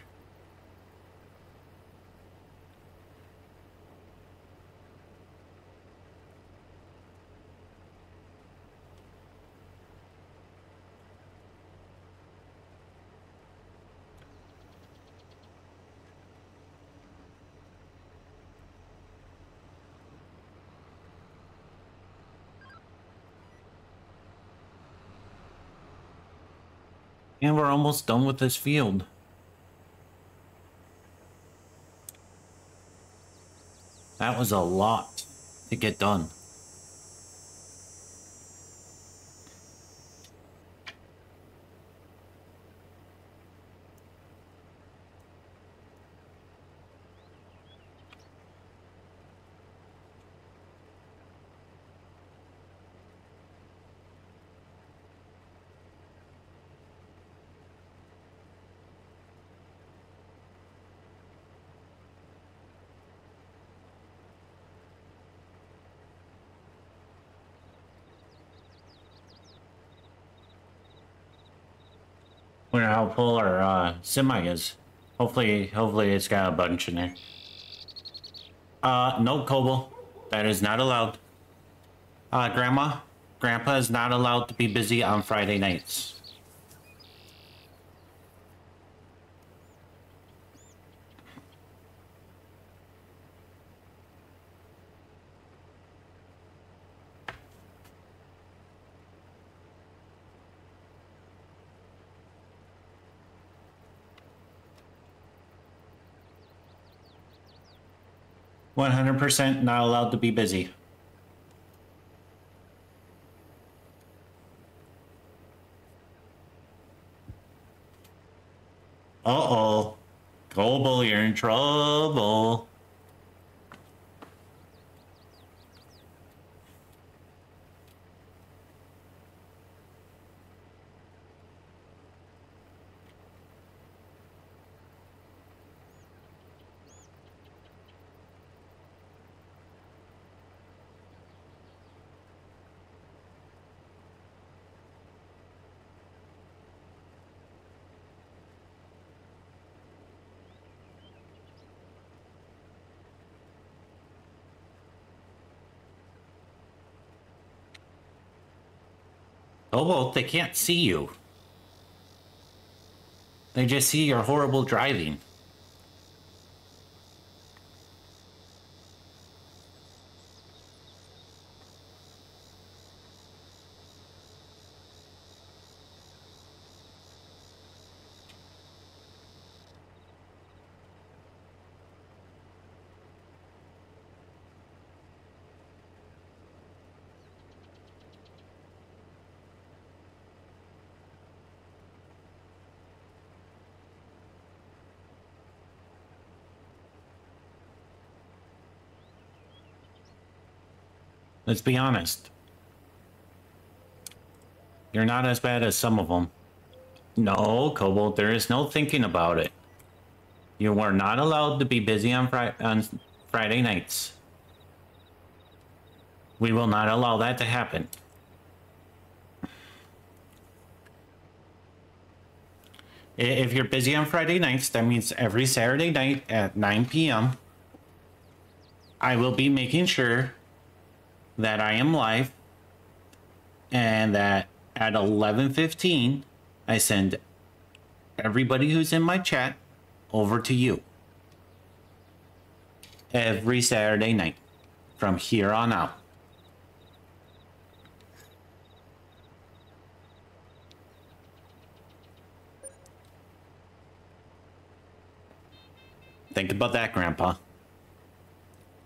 And we're almost done with this field. That was a lot to get done. How full uh, semi is. Hopefully, hopefully it's got a bunch in there. Uh, no, Kobo. That is not allowed. Uh, Grandma, Grandpa is not allowed to be busy on Friday nights. One hundred percent not allowed to be busy. Uh-oh. Global, you're in trouble. Oh, well, they can't see you. They just see your horrible driving. Let's be honest. You're not as bad as some of them. No, Cobalt, there is no thinking about it. You were not allowed to be busy on, Fri on Friday nights. We will not allow that to happen. If you're busy on Friday nights, that means every Saturday night at 9 p.m. I will be making sure that I am live and that at 11:15 I send everybody who's in my chat over to you every Saturday night from here on out. Think about that, Grandpa.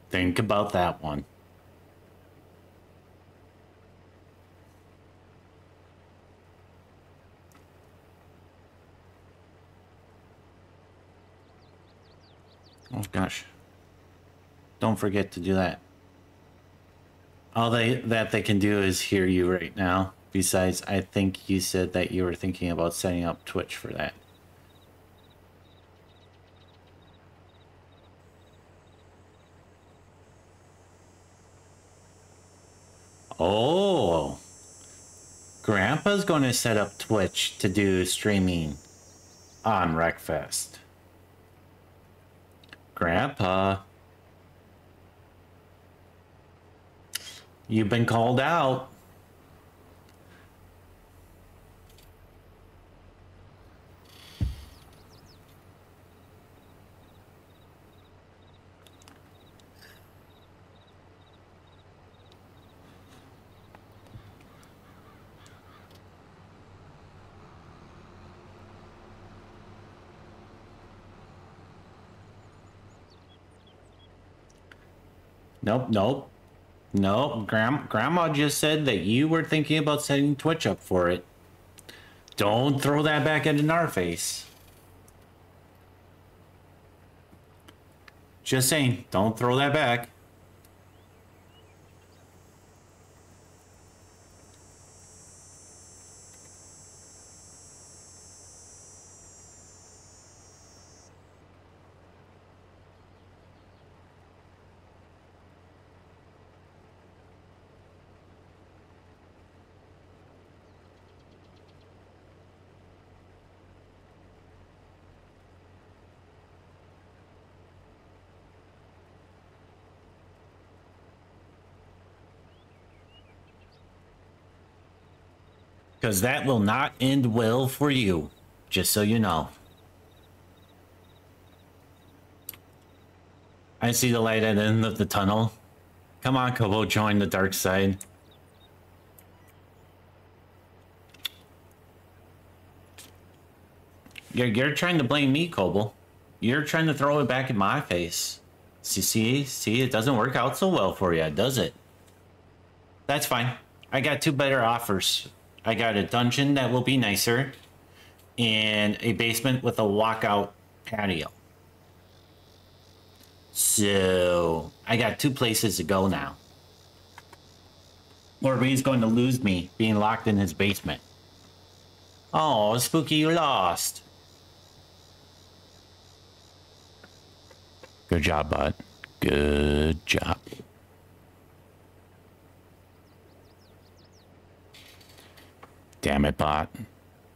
Think about that one. Oh gosh. Don't forget to do that. All they that they can do is hear you right now. Besides, I think you said that you were thinking about setting up Twitch for that. Oh. Grandpa's going to set up Twitch to do streaming on Wreckfest. Grandpa. Uh. You've been called out. Nope, nope. Nope, Gram Grandma just said that you were thinking about setting Twitch up for it. Don't throw that back in our face. Just saying, don't throw that back. Because that will not end well for you, just so you know. I see the light at the end of the tunnel. Come on, Kobo, join the dark side. You're, you're trying to blame me, Kobo. You're trying to throw it back in my face. See, see, see, it doesn't work out so well for you, does it? That's fine. I got two better offers. I got a dungeon that will be nicer and a basement with a walkout patio. So I got two places to go now. Or he's going to lose me being locked in his basement. Oh, Spooky, you lost. Good job, bud. Good job. Damn it, bot.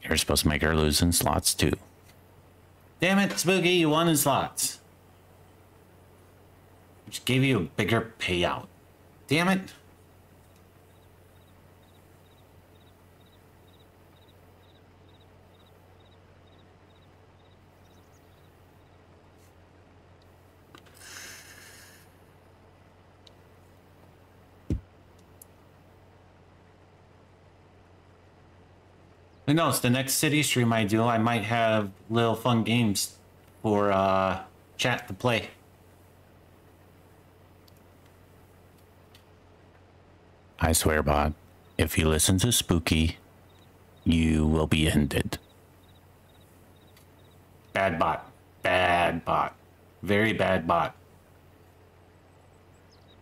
You're supposed to make her lose in slots, too. Damn it, Spooky, you won in slots. Just gave you a bigger payout. Damn it. Who knows? The next city stream I do, I might have little fun games for uh, chat to play. I swear, bot, if you listen to Spooky, you will be ended. Bad bot. Bad bot. Very bad bot.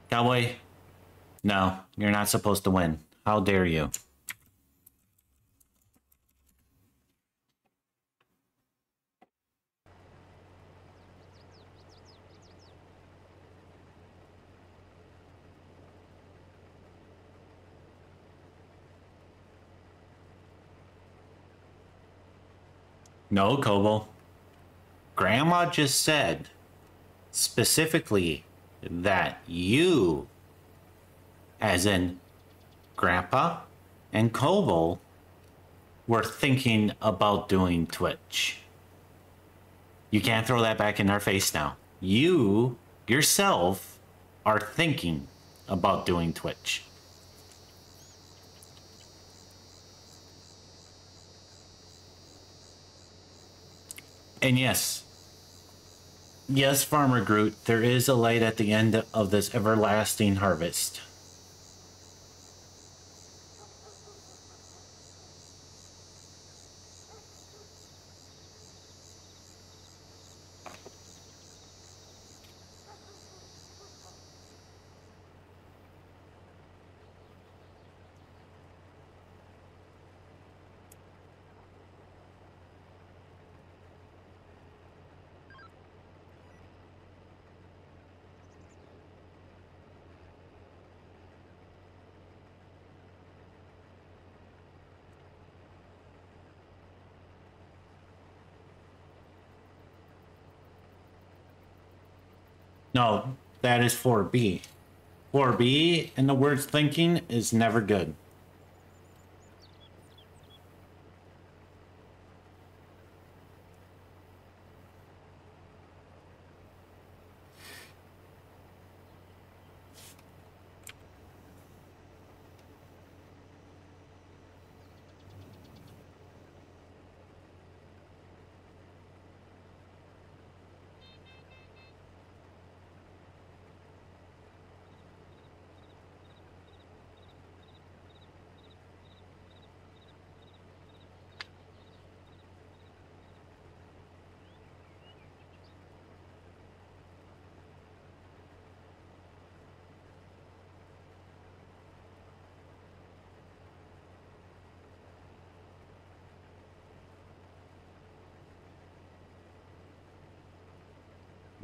Cowboy, no, you're not supposed to win. How dare you? No, Kobo. Grandma just said specifically that you, as in Grandpa and Kobo, were thinking about doing Twitch. You can't throw that back in our face now. You, yourself, are thinking about doing Twitch. And yes, yes, Farmer Groot, there is a light at the end of this everlasting harvest. No, that is 4B. 4B and the words thinking is never good.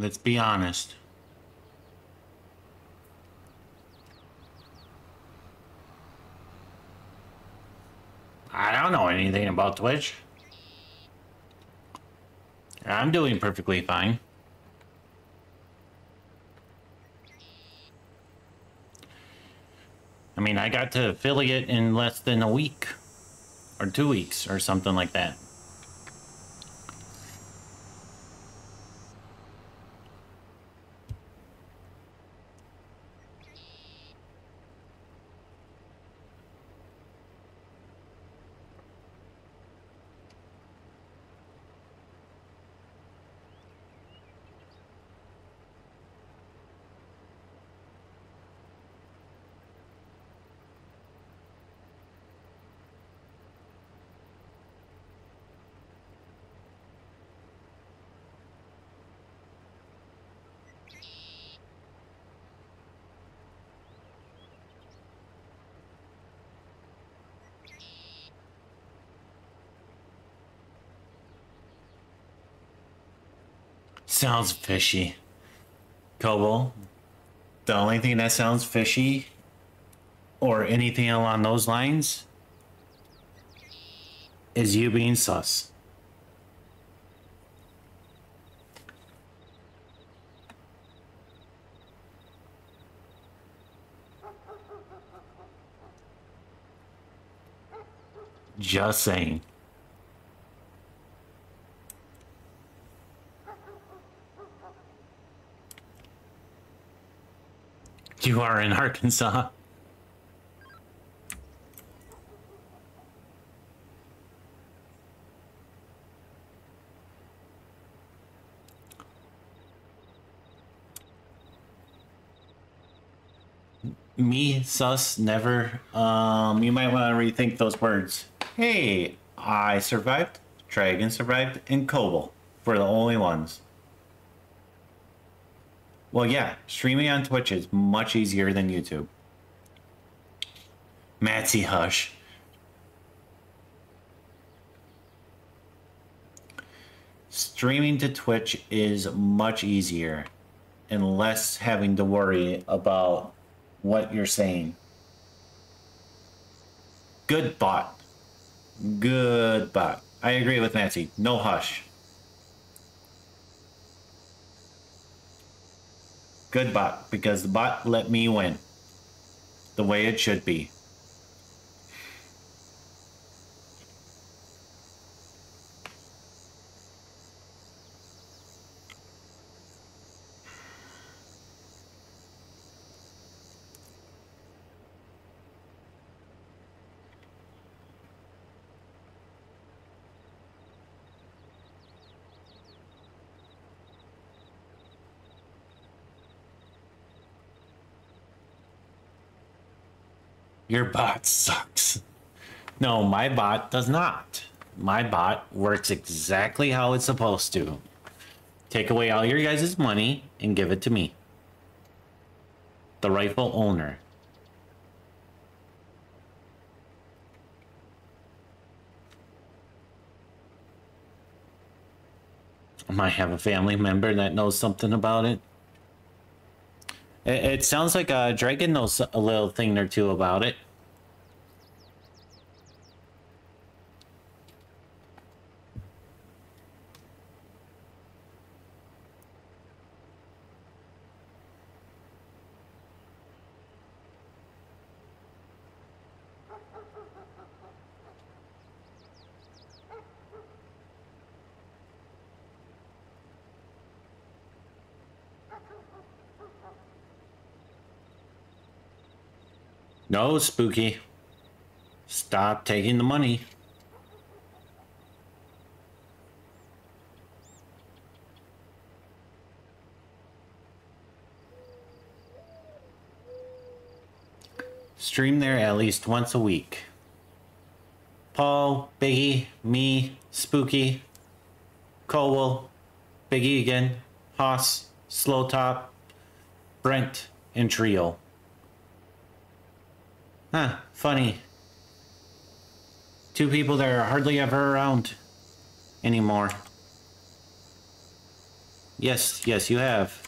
Let's be honest. I don't know anything about Twitch. I'm doing perfectly fine. I mean, I got to affiliate in less than a week. or two weeks or something like that. Sounds fishy. Kobo, the only thing that sounds fishy or anything along those lines is you being sus. Just saying. You are in Arkansas. Me, sus, never. Um, you might want to rethink those words. Hey, I survived, Dragon survived, and Kobo were the only ones. Well, yeah, streaming on Twitch is much easier than YouTube. Matsy Hush. Streaming to Twitch is much easier and less having to worry about what you're saying. Good bot. Good bot. I agree with Nancy. No hush. Good bot, because the bot let me win. The way it should be. Your bot sucks. No, my bot does not. My bot works exactly how it's supposed to. Take away all your guys' money and give it to me. The rightful owner. I might have a family member that knows something about it. It, it sounds like uh, Dragon knows a little thing or two about it. No, Spooky. Stop taking the money. Stream there at least once a week. Paul, Biggie, me, Spooky, Colwell, Biggie again, Haas, Slow Top, Brent, and Trio. Huh, funny. Two people that are hardly ever around anymore. Yes, yes, you have.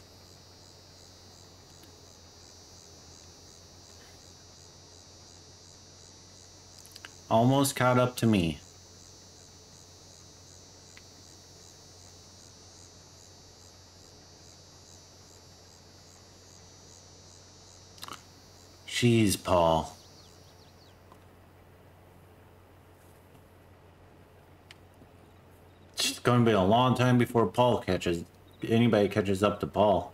Almost caught up to me. Jeez, Paul. Going to be a long time before Paul catches anybody catches up to Paul.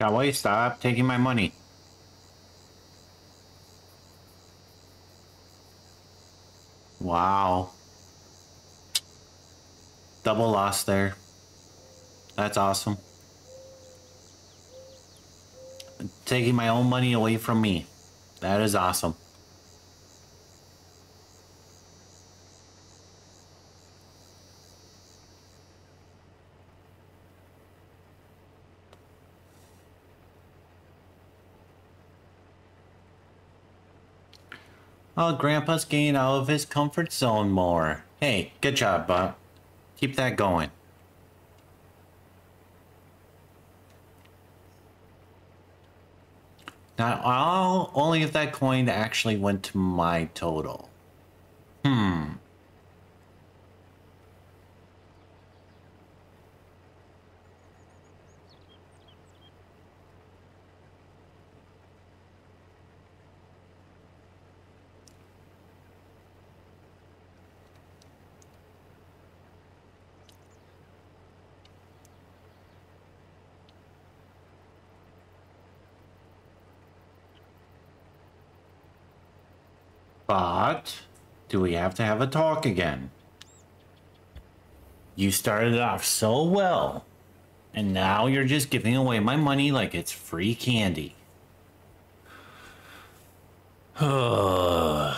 Kawaii, stop taking my money. Wow. Double loss there. That's awesome. Taking my own money away from me. That is awesome. Oh, Grandpa's getting out of his comfort zone more. Hey, good job, Bob. Keep that going. Now, I'll, only if that coin actually went to my total. Hmm. But do we have to have a talk again? You started off so well, and now you're just giving away my money like it's free candy.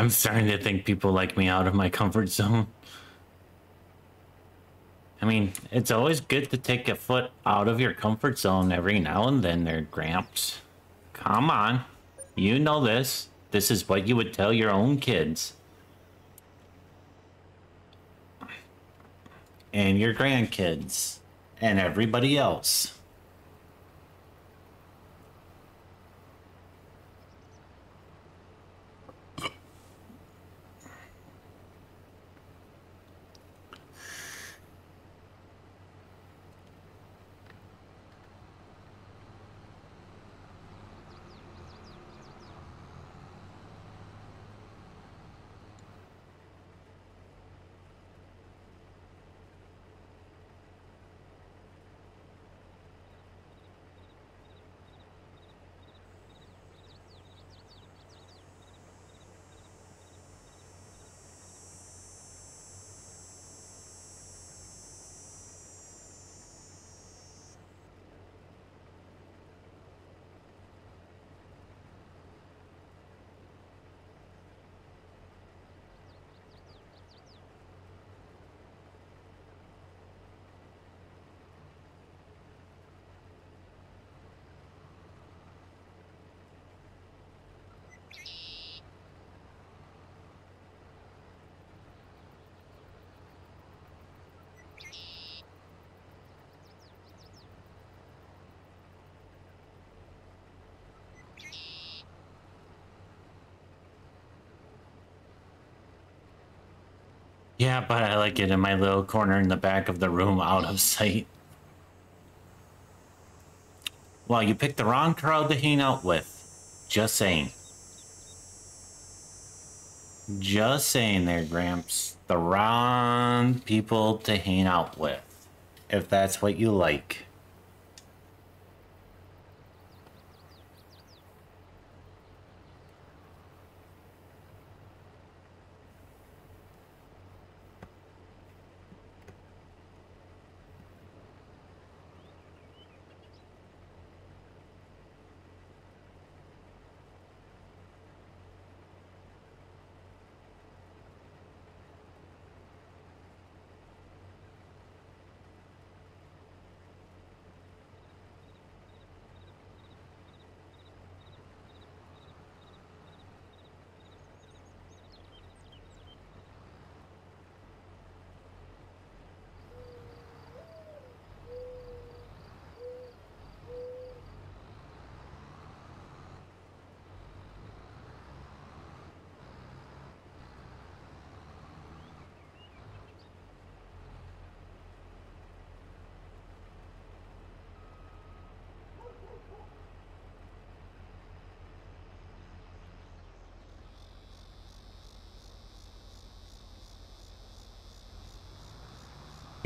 I'm starting to think people like me out of my comfort zone. I mean, it's always good to take a foot out of your comfort zone every now and then there, Gramps. Come on. You know this. This is what you would tell your own kids. And your grandkids. And everybody else. Yeah, but I like it in my little corner in the back of the room out of sight. Well, you picked the wrong crowd to hang out with. Just saying. Just saying there, Gramps. The wrong people to hang out with. If that's what you like.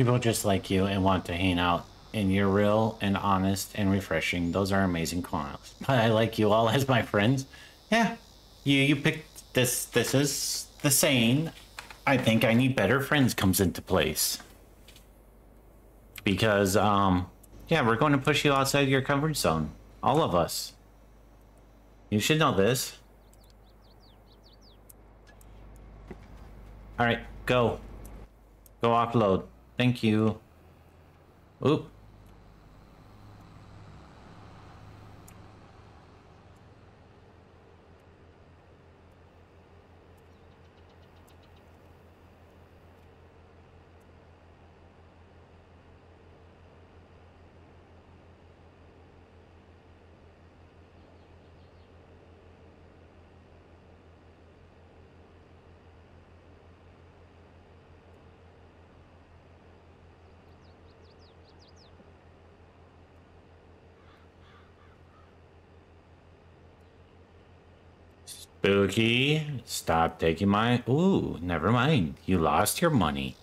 People just like you and want to hang out. And you're real and honest and refreshing. Those are amazing. But I like you all as my friends. Yeah, you you picked this. This is the saying. I think I need better friends comes into place. Because um, yeah, we're going to push you outside your comfort zone. All of us. You should know this. All right, go. Go offload. Thank you. Oop. Spooky, stop taking my... Ooh, never mind. You lost your money.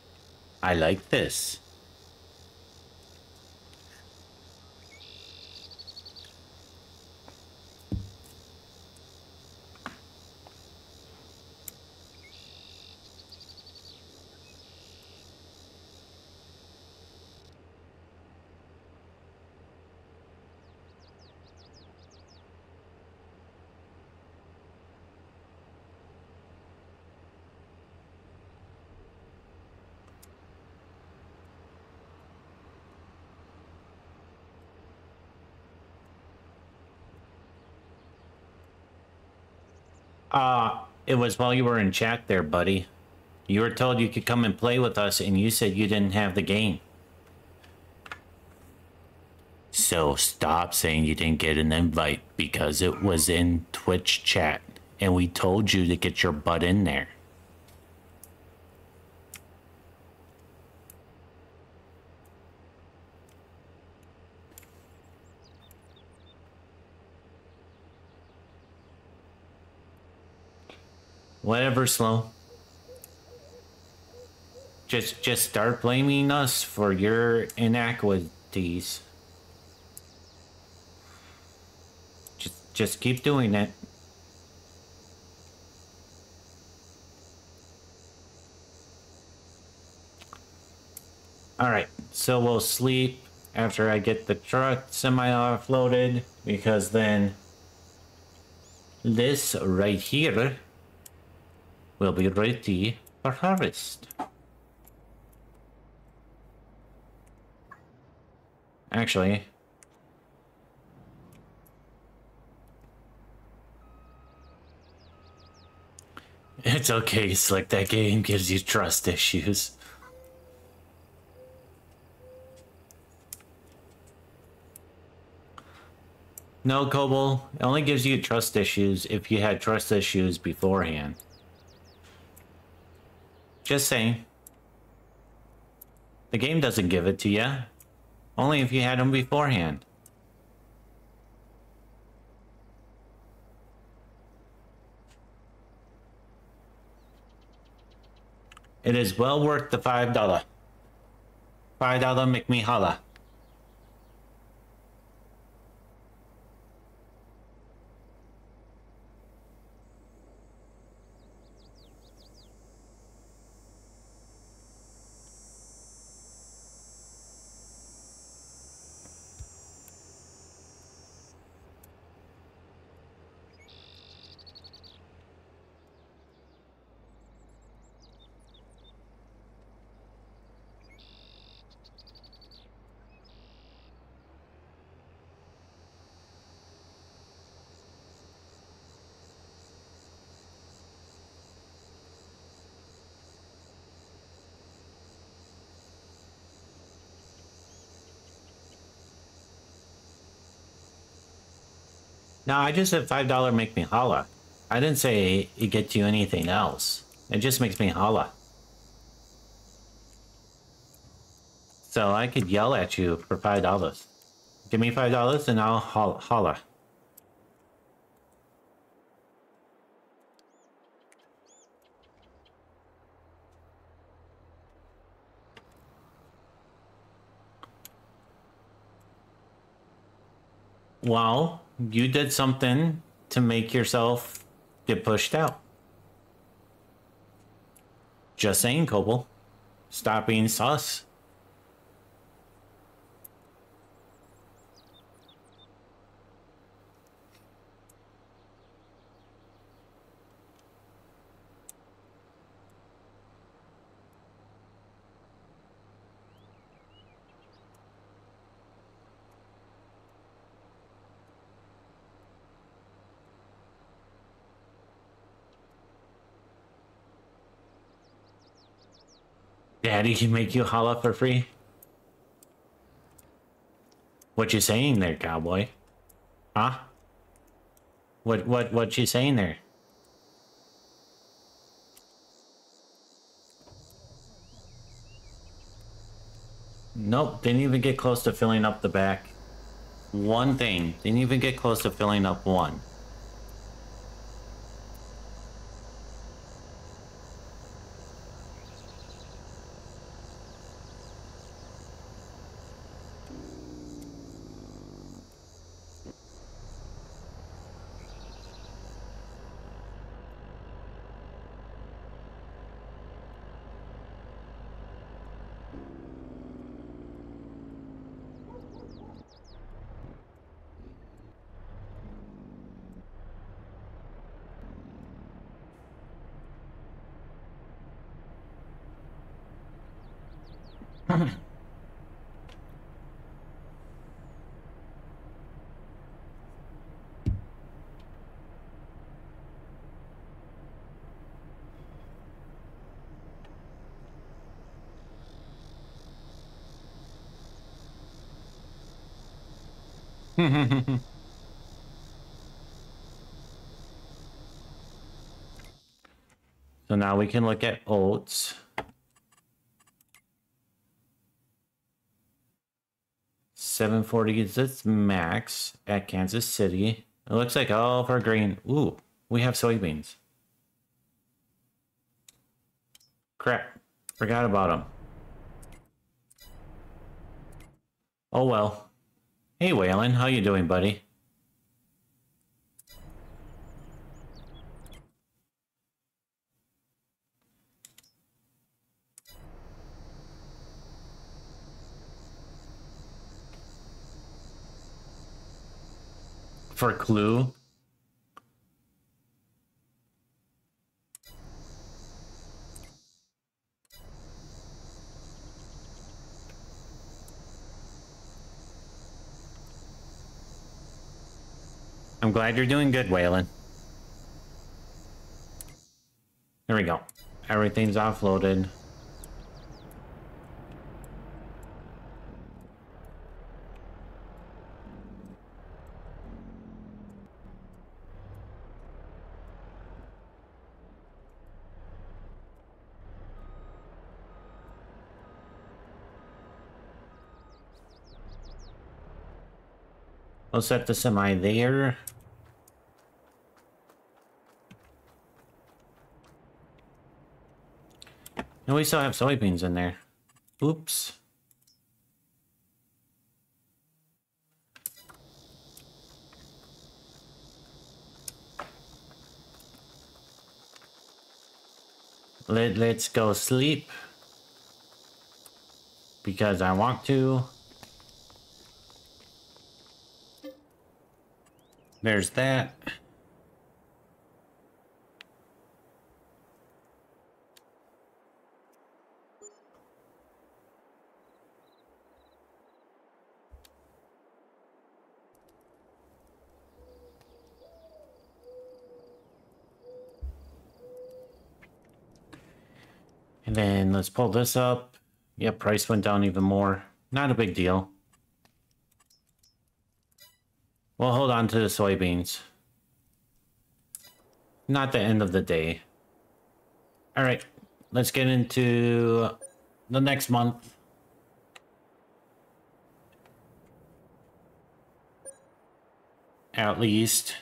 I like this. Uh, it was while you were in chat there, buddy. You were told you could come and play with us, and you said you didn't have the game. So stop saying you didn't get an invite because it was in Twitch chat, and we told you to get your butt in there. Whatever, Slow. Just just start blaming us for your inequities. Just just keep doing it. Alright, so we'll sleep after I get the truck semi-offloaded because then this right here will be ready for harvest. Actually, it's okay, it's like That game gives you trust issues. No, Kobo. It only gives you trust issues if you had trust issues beforehand. Just saying. The game doesn't give it to you. Only if you had them beforehand. It is well worth the $5. $5 make me holla. No, I just said $5 make me holla. I didn't say it gets you anything else. It just makes me holla. So I could yell at you for $5. Give me $5 and I'll holla. Wow you did something to make yourself get pushed out. Just saying, Cobble. Stop being sus. Daddy can make you holla for free? What you saying there, cowboy? Huh? What what what you saying there? Nope, didn't even get close to filling up the back. One thing, didn't even get close to filling up one. so now we can look at oats. Seven forty is its max at Kansas City. It looks like all of our grain. Ooh, we have soybeans. Crap, forgot about them. Oh well. Hey, Waylon, how you doing, buddy? For Clue? I'm glad you're doing good, Waylon. There we go. Everything's offloaded. We'll set the semi there. And we still have soybeans in there. Oops. Let, let's go sleep. Because I want to. There's that. And then let's pull this up. Yeah, price went down even more. Not a big deal. We'll hold on to the soybeans. Not the end of the day. Alright, let's get into the next month. At least.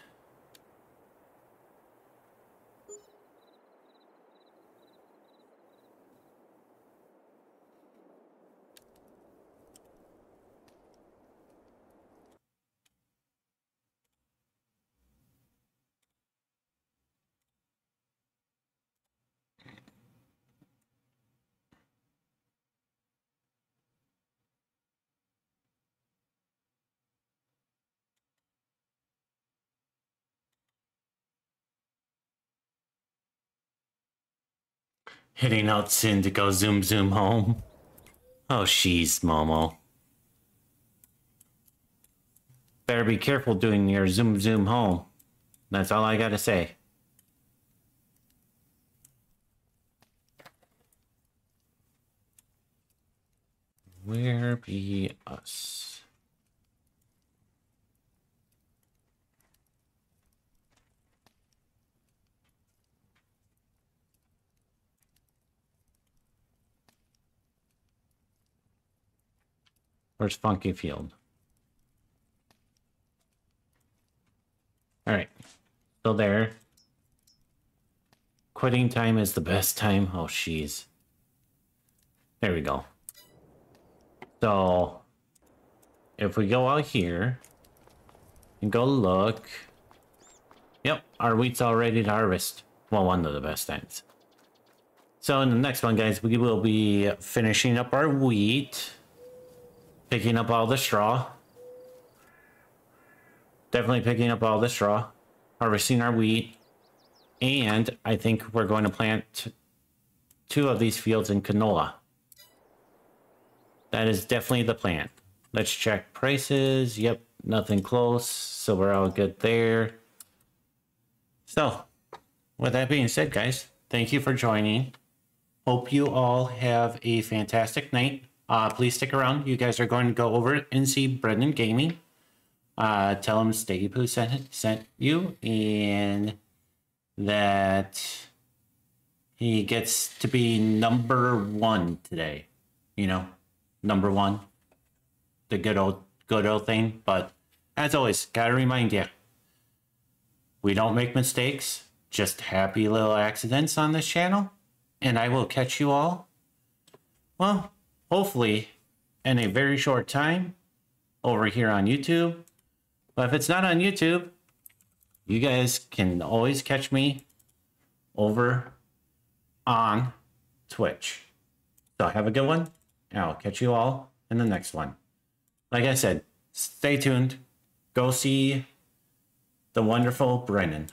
Heading out soon to go zoom zoom home. Oh, she's Momo. Better be careful doing your zoom zoom home. That's all I gotta say. Where be us? Where's Funky Field? Alright. Still there. Quitting time is the best time. Oh, jeez. There we go. So, if we go out here and go look. Yep, our wheat's all ready to harvest. Well, one of the best times. So in the next one, guys, we will be finishing up our wheat. Picking up all the straw. Definitely picking up all the straw. Harvesting our wheat. And I think we're going to plant two of these fields in canola. That is definitely the plan. Let's check prices. Yep, nothing close. So we're all good there. So, with that being said, guys, thank you for joining. Hope you all have a fantastic night. Uh, please stick around. You guys are going to go over and see Brendan Gaming. Uh, tell him Stay Poo sent, sent you and that he gets to be number one today. You know, number one. The good old good old thing. But as always, gotta remind you, we don't make mistakes, just happy little accidents on this channel. And I will catch you all, well, hopefully in a very short time over here on YouTube. But if it's not on YouTube, you guys can always catch me over on Twitch. So have a good one. And I'll catch you all in the next one. Like I said, stay tuned. Go see the wonderful Brennan.